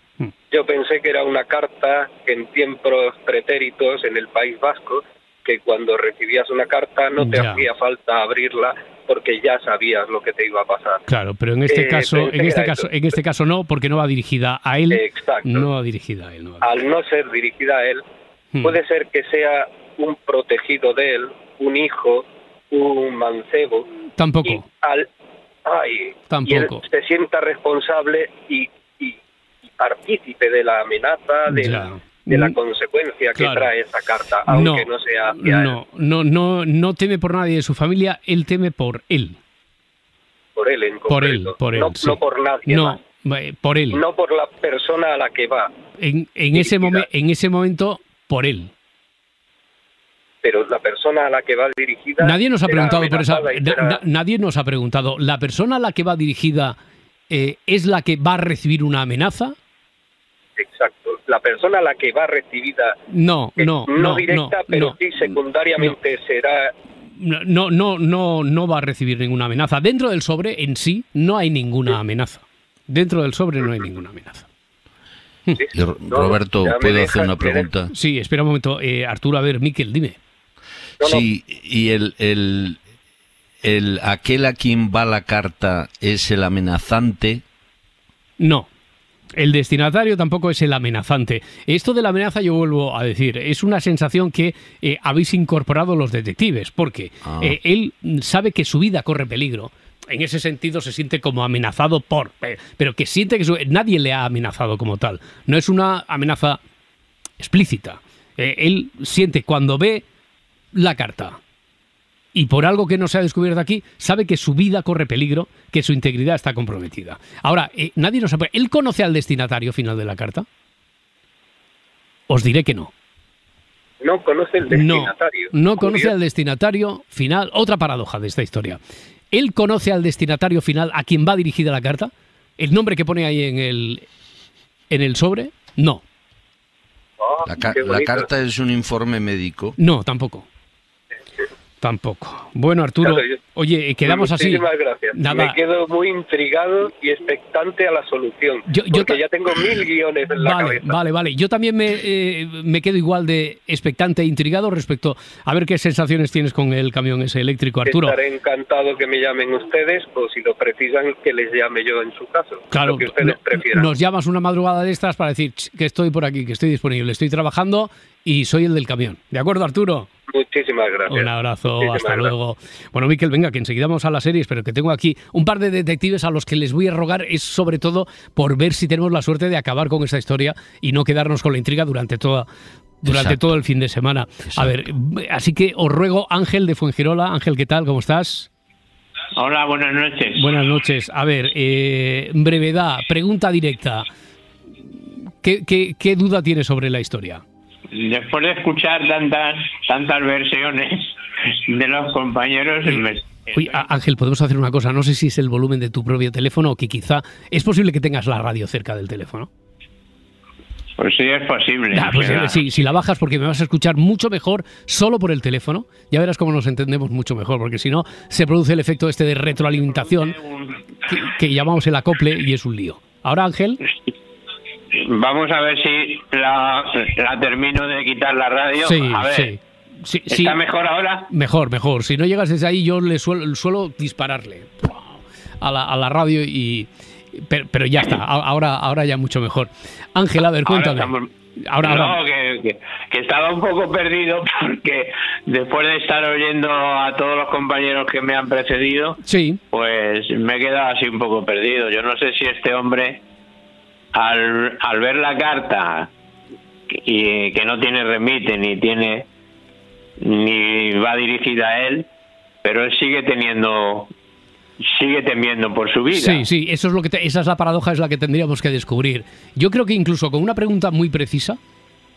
Yo pensé que era una carta en tiempos pretéritos en el País Vasco, que cuando recibías una carta no te Ya. hacía falta abrirla porque ya sabías lo que te iba a pasar. Claro, pero en este Eh, caso, en este caso, en este caso no, porque no va dirigida a él. Exacto. No va dirigida a él. no Al no ser dirigida a él, Hmm. puede ser que sea un protegido de él, un hijo, un mancebo. Tampoco. Y al, ay, Tampoco. y él se sienta responsable y partícipe de la amenaza, de la Mm, consecuencia que claro. trae esa carta, aunque no, sea hacia él, no, no, no, no teme por nadie de su familia, él teme por él. por él en Por él, por él. no, sí. no por nadie No, más. eh, por él. No por la persona a la que va, En, en ese momen- en ese momento, por él. pero la persona a la que va dirigida... Nadie nos ha preguntado por esa. será- na- nadie nos ha preguntado. ¿La persona a la que va dirigida eh, es la que va a recibir una amenaza? Exacto. La persona a la que va recibida No, no, no, no, directa, no, pero no. sí secundariamente será No, no, no, no, no va a recibir ninguna amenaza. Dentro del sobre en sí no hay ninguna amenaza. Dentro del sobre no hay ninguna amenaza. Roberto, ¿puedo hacer una pregunta? Sí, espera un momento. Eh, Arturo, a ver, Miquel, dime. Sí, y el, el, el aquel a quien va la carta es el amenazante. No. El destinatario tampoco es el amenazante. Esto de la amenaza yo vuelvo a decir, es una sensación que eh, habéis incorporado los detectives, porque Ah. eh, él sabe que su vida corre peligro. En ese sentido se siente como amenazado por, eh, pero que siente que su- nadie le ha amenazado como tal. No es una amenaza explícita. Eh, él siente cuando ve la carta y por algo que no se ha descubierto aquí, sabe que su vida corre peligro, que su integridad está comprometida. Ahora, eh, nadie nos sabe. ¿Él conoce al destinatario final de la carta? Os diré que no. No conoce el destinatario. no conoce al destinatario final. Otra paradoja de esta historia. ¿Él conoce al destinatario final a quien va dirigida la carta? ¿El nombre que pone ahí en el, en el sobre? No. La, ca- qué la carta es un informe médico. No, tampoco. Tampoco. Bueno, Arturo, Claro, yo- oye, eh, quedamos así. Muchísimas gracias. Nada. Me quedo muy intrigado y expectante a la solución. Yo- yo porque ya tengo mil guiones en la Vale, cabeza. vale, vale. Yo también me, eh, me quedo igual de expectante e intrigado respecto a ver qué sensaciones tienes con el camión ese eléctrico, Arturo. Estaré encantado que me llamen ustedes o si lo precisan que les llame yo en su caso. Claro, Lo que ustedes no- prefieran. nos llamas una madrugada de estas para decir "Ch, que estoy por aquí, que estoy disponible, estoy trabajando y soy el del camión. ¿De acuerdo, Arturo? Muchísimas gracias. Un abrazo, Muchísimas hasta gracias. luego. Bueno, Miquel, venga, que enseguida vamos a las series, pero que tengo aquí un par de detectives a los que les voy a rogar es sobre todo por ver si tenemos la suerte de acabar con esta historia y no quedarnos con la intriga durante toda durante Exacto. todo el fin de semana. A ver, así que os ruego, Ángel de Fuengirola, Ángel, ¿qué tal? ¿Cómo estás? Hola, buenas noches. Buenas noches. A ver, eh, brevedad, pregunta directa. ¿Qué, qué, qué duda tienes sobre la historia? Después de escuchar tantas tantas versiones de los compañeros, me- Oye, Á- Ángel, podemos hacer una cosa. No sé si es el volumen de tu propio teléfono o que quizá es posible que tengas la radio cerca del teléfono. pues sí es posible. Pues, eh, sí, si la bajas porque me vas a escuchar mucho mejor solo por el teléfono, ya verás cómo nos entendemos mucho mejor, porque si no se produce el efecto este de retroalimentación que, que llamamos el acople y es un lío. Ahora, Ángel, Vamos a ver si la, la termino de quitar la radio. sí, a ver, sí. Sí, ¿está sí. mejor ahora? Mejor, mejor. Si no llegas desde ahí, yo le suelo, suelo dispararle a la, a la radio y... Pero, pero ya está, ahora, ahora ya mucho mejor. Ángel, a ver, Ahora cuéntame. estamos- Ahora, no, ahora. que, que- que estaba un poco perdido porque después de estar oyendo a todos los compañeros que me han precedido, Sí, pues me he quedado así un poco perdido. Yo no sé si este hombre, al, al ver la carta y que no tiene remite ni tiene ni va dirigida a él, pero él sigue teniendo sigue temiendo por su vida. Sí, sí, eso es lo que te- esa es la paradoja, es la que tendríamos que descubrir. Yo creo que incluso con una pregunta muy precisa,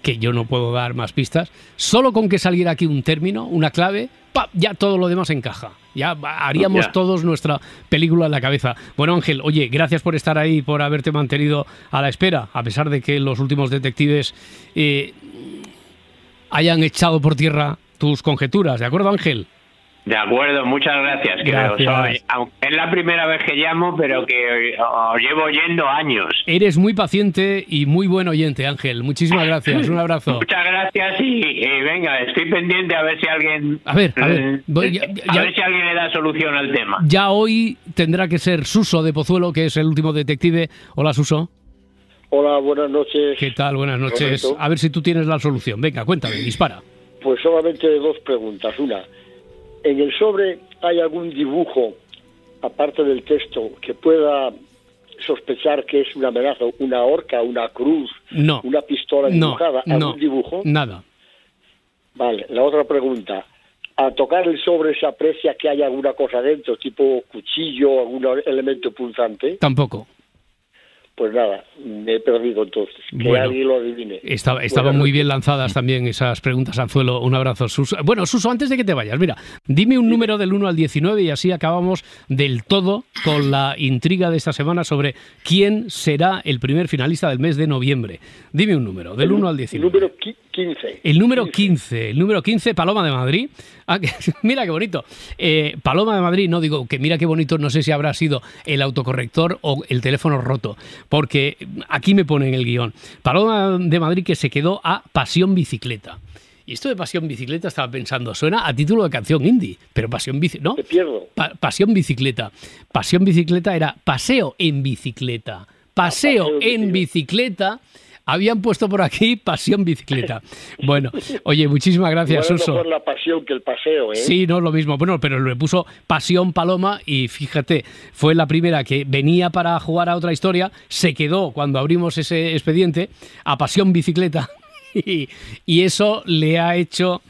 que yo no puedo dar más pistas, solo con que saliera aquí un término, una clave, ¡pap! ya todo lo demás encaja. Ya haríamos Ya. todos nuestra película en la cabeza. Bueno, Ángel, oye, gracias por estar ahí, por haberte mantenido a la espera, a pesar de que los últimos detectives eh, hayan echado por tierra tus conjeturas, ¿de acuerdo, Ángel? De acuerdo, muchas gracias. que Gracias. os oy- aunque es la primera vez que llamo, pero que os llevo oyendo años. Eres muy paciente y muy buen oyente, Ángel. Muchísimas gracias. Un abrazo. Muchas gracias y, y venga, estoy pendiente a ver si alguien A ver, a ver, eh, voy- ya- a ya- ver si alguien le da solución al tema. Ya hoy tendrá que ser Suso de Pozuelo, que es el último detective. Hola, Suso. Hola, buenas noches. ¿Qué tal? Buenas noches. A ver si tú tienes la solución. Venga, cuéntame, dispara. Pues solamente dos preguntas. Una, ¿en el sobre hay algún dibujo, aparte del texto, que pueda sospechar que es una amenaza, una horca, una cruz, No. una pistola No, dibujada? ¿Algún no. dibujo? Nada. Vale, la otra pregunta. Al tocar el sobre se aprecia que hay alguna cosa dentro, tipo cuchillo, algún elemento punzante. Tampoco. Pues nada, me he perdido entonces. Que Bueno. alguien lo adivine. Estaba, estaban muy bien lanzadas también esas preguntas, Anzuelo. Un abrazo, Suso. Bueno, Suso, antes de que te vayas, mira, dime un número del 1 al 19 y así acabamos del todo con la intriga de esta semana sobre quién será el primer finalista del mes de noviembre. Dime un número, del 1 al 19. Número qui- 15. El número 15, el número 15, Paloma de Madrid. Ah, que- mira qué bonito. Eh, Paloma de Madrid, no digo que mira qué bonito, no sé si habrá sido el autocorrector o el teléfono roto, porque aquí me pone en el guion. Paloma de Madrid que se quedó a Pasión Bicicleta. Y esto de Pasión Bicicleta estaba pensando, suena a título de canción indie, pero Pasión Bicicleta, ¿no? Te pierdo. Pa- Pasión Bicicleta. Pasión Bicicleta era paseo en bicicleta. paseo en bicicleta. Habían puesto por aquí pasión bicicleta. Bueno, oye, muchísimas gracias, Suso. mejor la pasión que el paseo, ¿eh? Sí, no es lo mismo. Bueno, pero le puso Pasión Paloma y fíjate, fue la primera que venía para jugar a otra historia, se quedó cuando abrimos ese expediente a Pasión Bicicleta y, y eso le ha hecho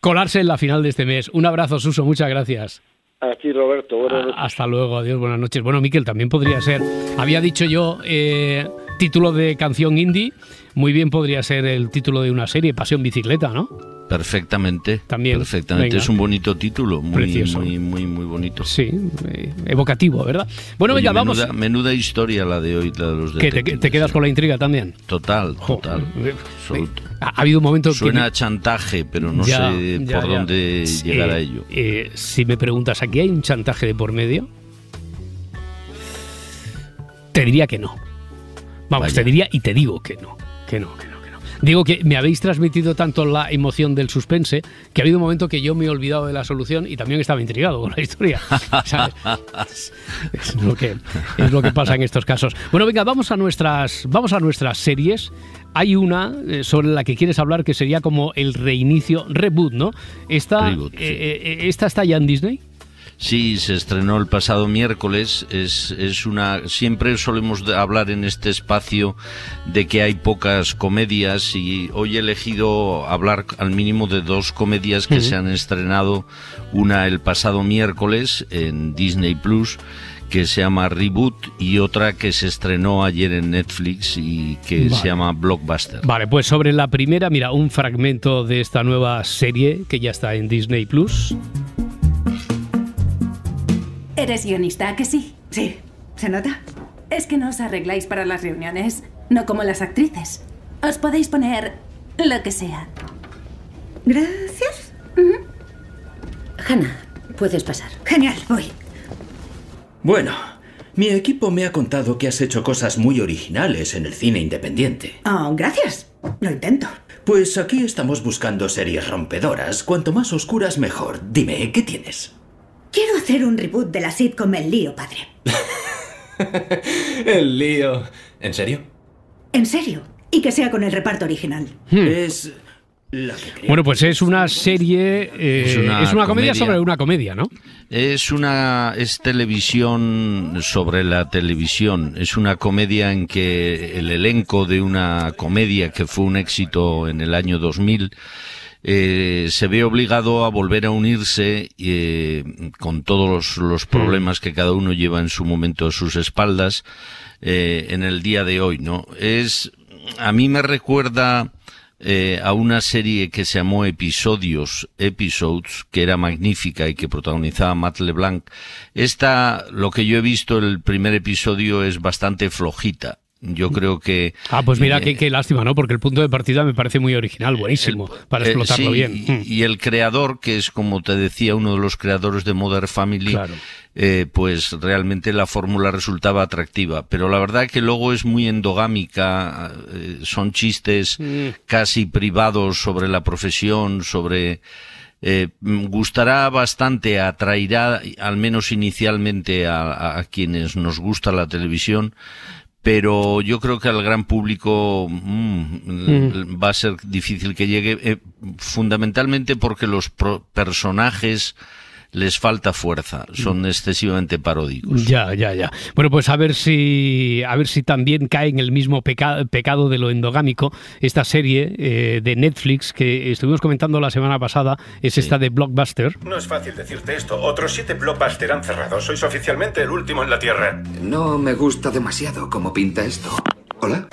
colarse en la final de este mes. Un abrazo, Suso, muchas gracias. Aquí, Roberto. buenas noches. Hasta luego, adiós, buenas noches. Bueno, Miquel, también podría ser, había dicho yo, eh, título de canción indie, muy bien podría ser el título de una serie, Pasión Bicicleta, ¿no? Perfectamente. También. Perfectamente. Venga. Es un bonito título. Muy, Precioso. muy, muy, muy bonito. Sí, eh, evocativo, ¿verdad? Bueno, Oye, venga, vamos. menuda, menuda historia la de hoy, la de los Que te, quedas con la intriga también. Total, total. eh, absoluto. Ha, ha habido un momento que Suena a chantaje, pero no Ya, sé ya, por ya. dónde Sí, llegar a eh, ello. eh, si me preguntas, ¿aquí hay un chantaje de por medio? Te diría que no. Vamos, Vaya. te diría y te digo que no. Que no, que no, que no. Digo que me habéis transmitido tanto la emoción del suspense que ha habido un momento que yo me he olvidado de la solución y también estaba intrigado con la historia. ¿sabes? Es lo que es lo que pasa en estos casos. Bueno, venga, vamos a nuestras vamos a nuestras series. Hay una eh, sobre la que quieres hablar que sería como el reinicio, reboot, ¿no? Esta, Reboot, sí. eh, eh, esta está ya en Disney. Sí, se estrenó el pasado miércoles. Es, es una. Siempre solemos hablar en este espacio de que hay pocas comedias y hoy he elegido hablar al mínimo de dos comedias que se han estrenado. Una el pasado miércoles en Disney Plus que se llama Reboot y otra que se estrenó ayer en Netflix y que Vale. se llama Blockbuster. Vale, pues sobre la primera, mira, un fragmento de esta nueva serie que ya está en Disney Plus. ¿Eres guionista, ¿a que sí? Sí. ¿Se nota? Es que no os arregláis para las reuniones, no como las actrices. Os podéis poner lo que sea. Gracias. Hanna, puedes pasar. Genial, voy. Bueno, mi equipo me ha contado que has hecho cosas muy originales en el cine independiente. Oh, gracias. Lo intento. Pues aquí estamos buscando series rompedoras. Cuanto más oscuras, mejor. Dime, ¿qué tienes? Quiero hacer un reboot de la sitcom El Lío, padre. El lío. ¿En serio? En serio. Y que sea con el reparto original. Es la que creo. Bueno, pues es una serie, eh, es una, comedia, comedia. sobre una comedia, ¿no? Es una es televisión sobre la televisión. Es una comedia en que el elenco de una comedia que fue un éxito en el año 2000 eh, se ve obligado a volver a unirse eh, con todos los, los problemas que cada uno lleva en su momento a sus espaldas eh, en el día de hoy, ¿no? Es a mí me recuerda eh, a una serie que se llamó Episodios, Episodes, que era magnífica y que protagonizaba Matt LeBlanc. Esta, lo que yo he visto, el primer episodio es bastante flojita. Yo creo que... Ah, pues mira, eh, qué, qué lástima, ¿no? Porque el punto de partida me parece muy original, buenísimo, para eh, explotarlo sí, bien. Mm. Y, y el creador, que es como te decía, uno de los creadores de Modern Family, eh, pues realmente la fórmula resultaba atractiva. Pero la verdad que luego es muy endogámica, eh, son chistes Mm. casi privados sobre la profesión, sobre... eh, gustará bastante, atraerá al menos inicialmente a- a quienes nos gusta la televisión, pero yo creo que al gran público mm, va a ser difícil que llegue, eh, fundamentalmente porque los pro- personajes les falta fuerza, son excesivamente paródicos. Ya, ya, ya. Bueno, pues a ver si, a ver si también cae en el mismo peca- pecado de lo endogámico esta serie eh, de Netflix que estuvimos comentando la semana pasada, es esta de Blockbuster. No es fácil decirte esto. Otros siete blockbuster han cerrado. Sois oficialmente el último en la Tierra. No me gusta demasiado cómo pinta esto. ¿Hola?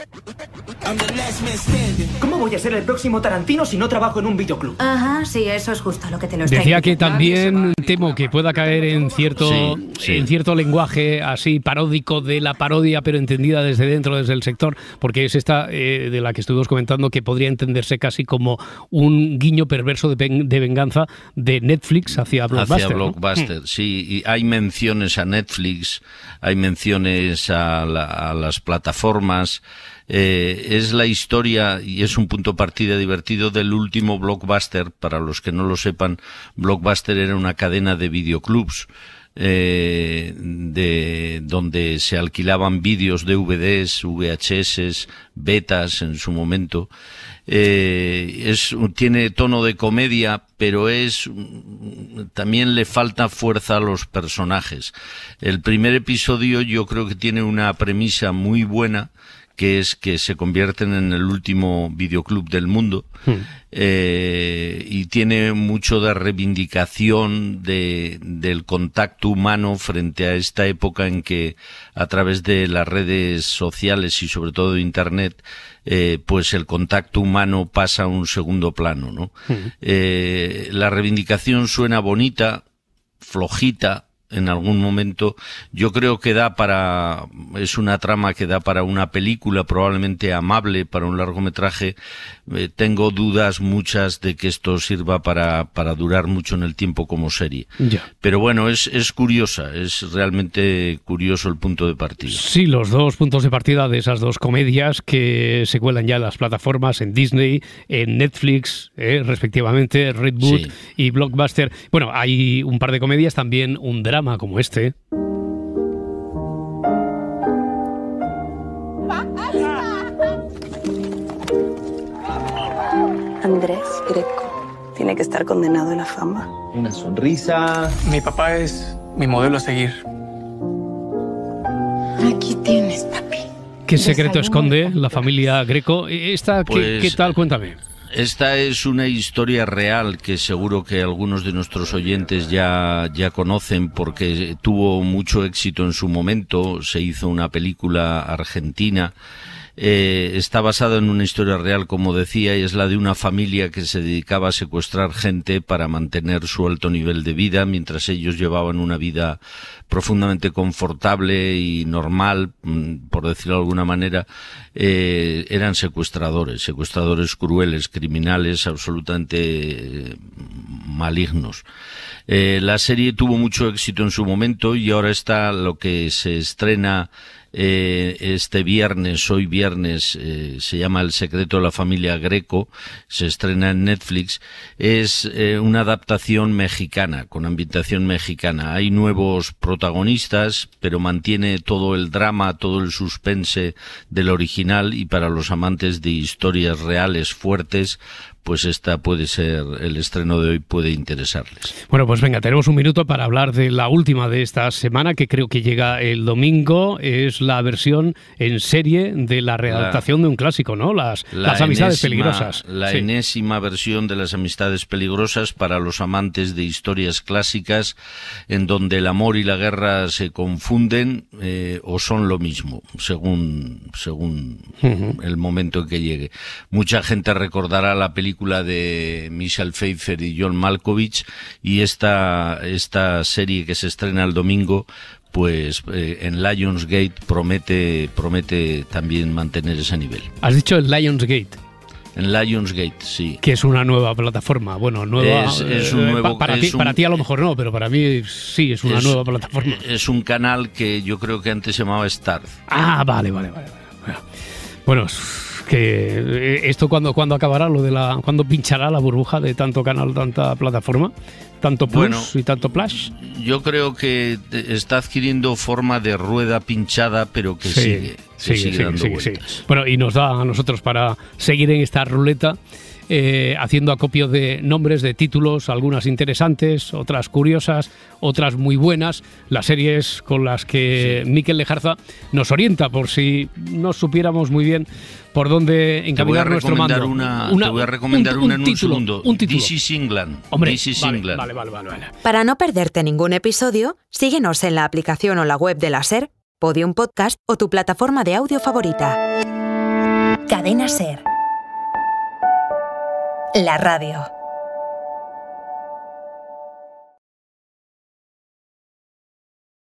¿Cómo voy a ser el próximo Tarantino si no trabajo en un videoclub? Ajá, sí, eso es justo lo que te lo estoy Decía que también temo que pueda caer en cierto, Sí, sí. en cierto lenguaje así paródico de la parodia, pero entendida desde dentro, desde el sector, porque es esta eh, de la que estuvimos comentando que podría entenderse casi como un guiño perverso de, ven- de venganza de Netflix hacia Blockbuster. Hacia ¿no? Blockbuster, sí. Y hay menciones a Netflix, hay menciones a, la- a las plataformas. Eh, es la historia y es un punto partida divertido del último Blockbuster. Para los que no lo sepan, Blockbuster era una cadena de videoclubs eh, de donde se alquilaban vídeos DVDs, VHS, betas en su momento. Eh, tiene tono de comedia, pero es también le falta fuerza a los personajes. El primer episodio yo creo que tiene una premisa muy buena que es que se convierten en el último videoclub del mundo hmm. eh, y tiene mucho de reivindicación de, del contacto humano frente a esta época en que a través de las redes sociales y sobre todo de internet eh, pues el contacto humano pasa a un segundo plano ¿no? Hmm. Eh, la reivindicación suena bonita flojita en algún momento. Yo creo que da para, es una trama que da para una película probablemente amable, para un largometraje. Eh, tengo dudas muchas de que esto sirva para, para durar mucho en el tiempo como serie. Pero bueno, es, es curiosa, es realmente curioso el punto de partida. Sí, los dos puntos de partida de esas dos comedias que se cuelan ya en las plataformas, en Disney, en Netflix, eh, respectivamente, Redwood y Blockbuster. Bueno, hay un par de comedias, también un drama como este. Andrés Greco tiene que estar condenado a la fama. Una sonrisa. Mi papá es mi modelo a seguir. Aquí tienes, papi. ¿Qué secreto esconde la familia Greco? Esta, ¿qué, ¿qué, pues, tal? Cuéntame. Esta es una historia real que seguro que algunos de nuestros oyentes ya, ya conocen porque tuvo mucho éxito en su momento. Se hizo una película argentina eh, está basada en una historia real, como decía, y es la de una familia que se dedicaba a secuestrar gente para mantener su alto nivel de vida, mientras ellos llevaban una vida profundamente confortable y normal, mm, por decirlo de alguna manera, eh, eran secuestradores, secuestradores crueles, criminales, absolutamente eh, malignos. la serie tuvo mucho éxito en su momento y ahora está lo que se estrena eh, este viernes, hoy viernes, eh, se llama El secreto de la familia Greco, se estrena en Netflix, es eh, una adaptación mexicana, con ambientación mexicana. Hay nuevos protagonistas, pero mantiene todo el drama, todo el suspense del original y para los amantes de historias reales fuertes, pues esta puede ser, el estreno de hoy puede interesarles. Bueno, pues venga, tenemos un minuto para hablar de la última de esta semana, que creo que llega el domingo, es la versión en serie de la readaptación de un clásico, ¿no? Las, las amistades peligrosas. La enésima versión de las amistades peligrosas para los amantes de historias clásicas, en donde el amor y la guerra se confunden eh, o son lo mismo, según, según el momento en que llegue. Mucha gente recordará la película de Michelle Pfeiffer y John Malkovich y esta, esta serie que se estrena el domingo pues eh, en Lionsgate promete, promete también mantener ese nivel. ¿Has dicho el Lionsgate? En Lionsgate, sí. Que es una nueva plataforma. Bueno, nueva. Es, eh, un nuevo, para, ti, para ti a lo mejor no, pero para mí sí es una nueva plataforma. Es un canal que yo creo que antes se llamaba Star. Ah, vale, vale, vale. Bueno, bueno que eh, esto cuando, cuando acabará lo de la cuando pinchará la burbuja de tanto canal tanta plataforma tanto plus y tanto plus yo creo que está adquiriendo forma de rueda pinchada pero que sigue, sigue, dando bueno y nos da a nosotros para seguir en esta ruleta eh, haciendo acopio de nombres, de títulos, algunas interesantes, otras curiosas, otras muy buenas, las series con las que Miquel Lejarza nos orienta por si no supiéramos muy bien por dónde encaminar nuestro mando. Una, te voy a recomendar una en un segundo. Un título. This is England. Hombre, vale, vale, vale, vale, Para no perderte ningún episodio, síguenos en la aplicación o la web de la SER, Podium Podcast o tu plataforma de audio favorita. Cadena SER. La radio.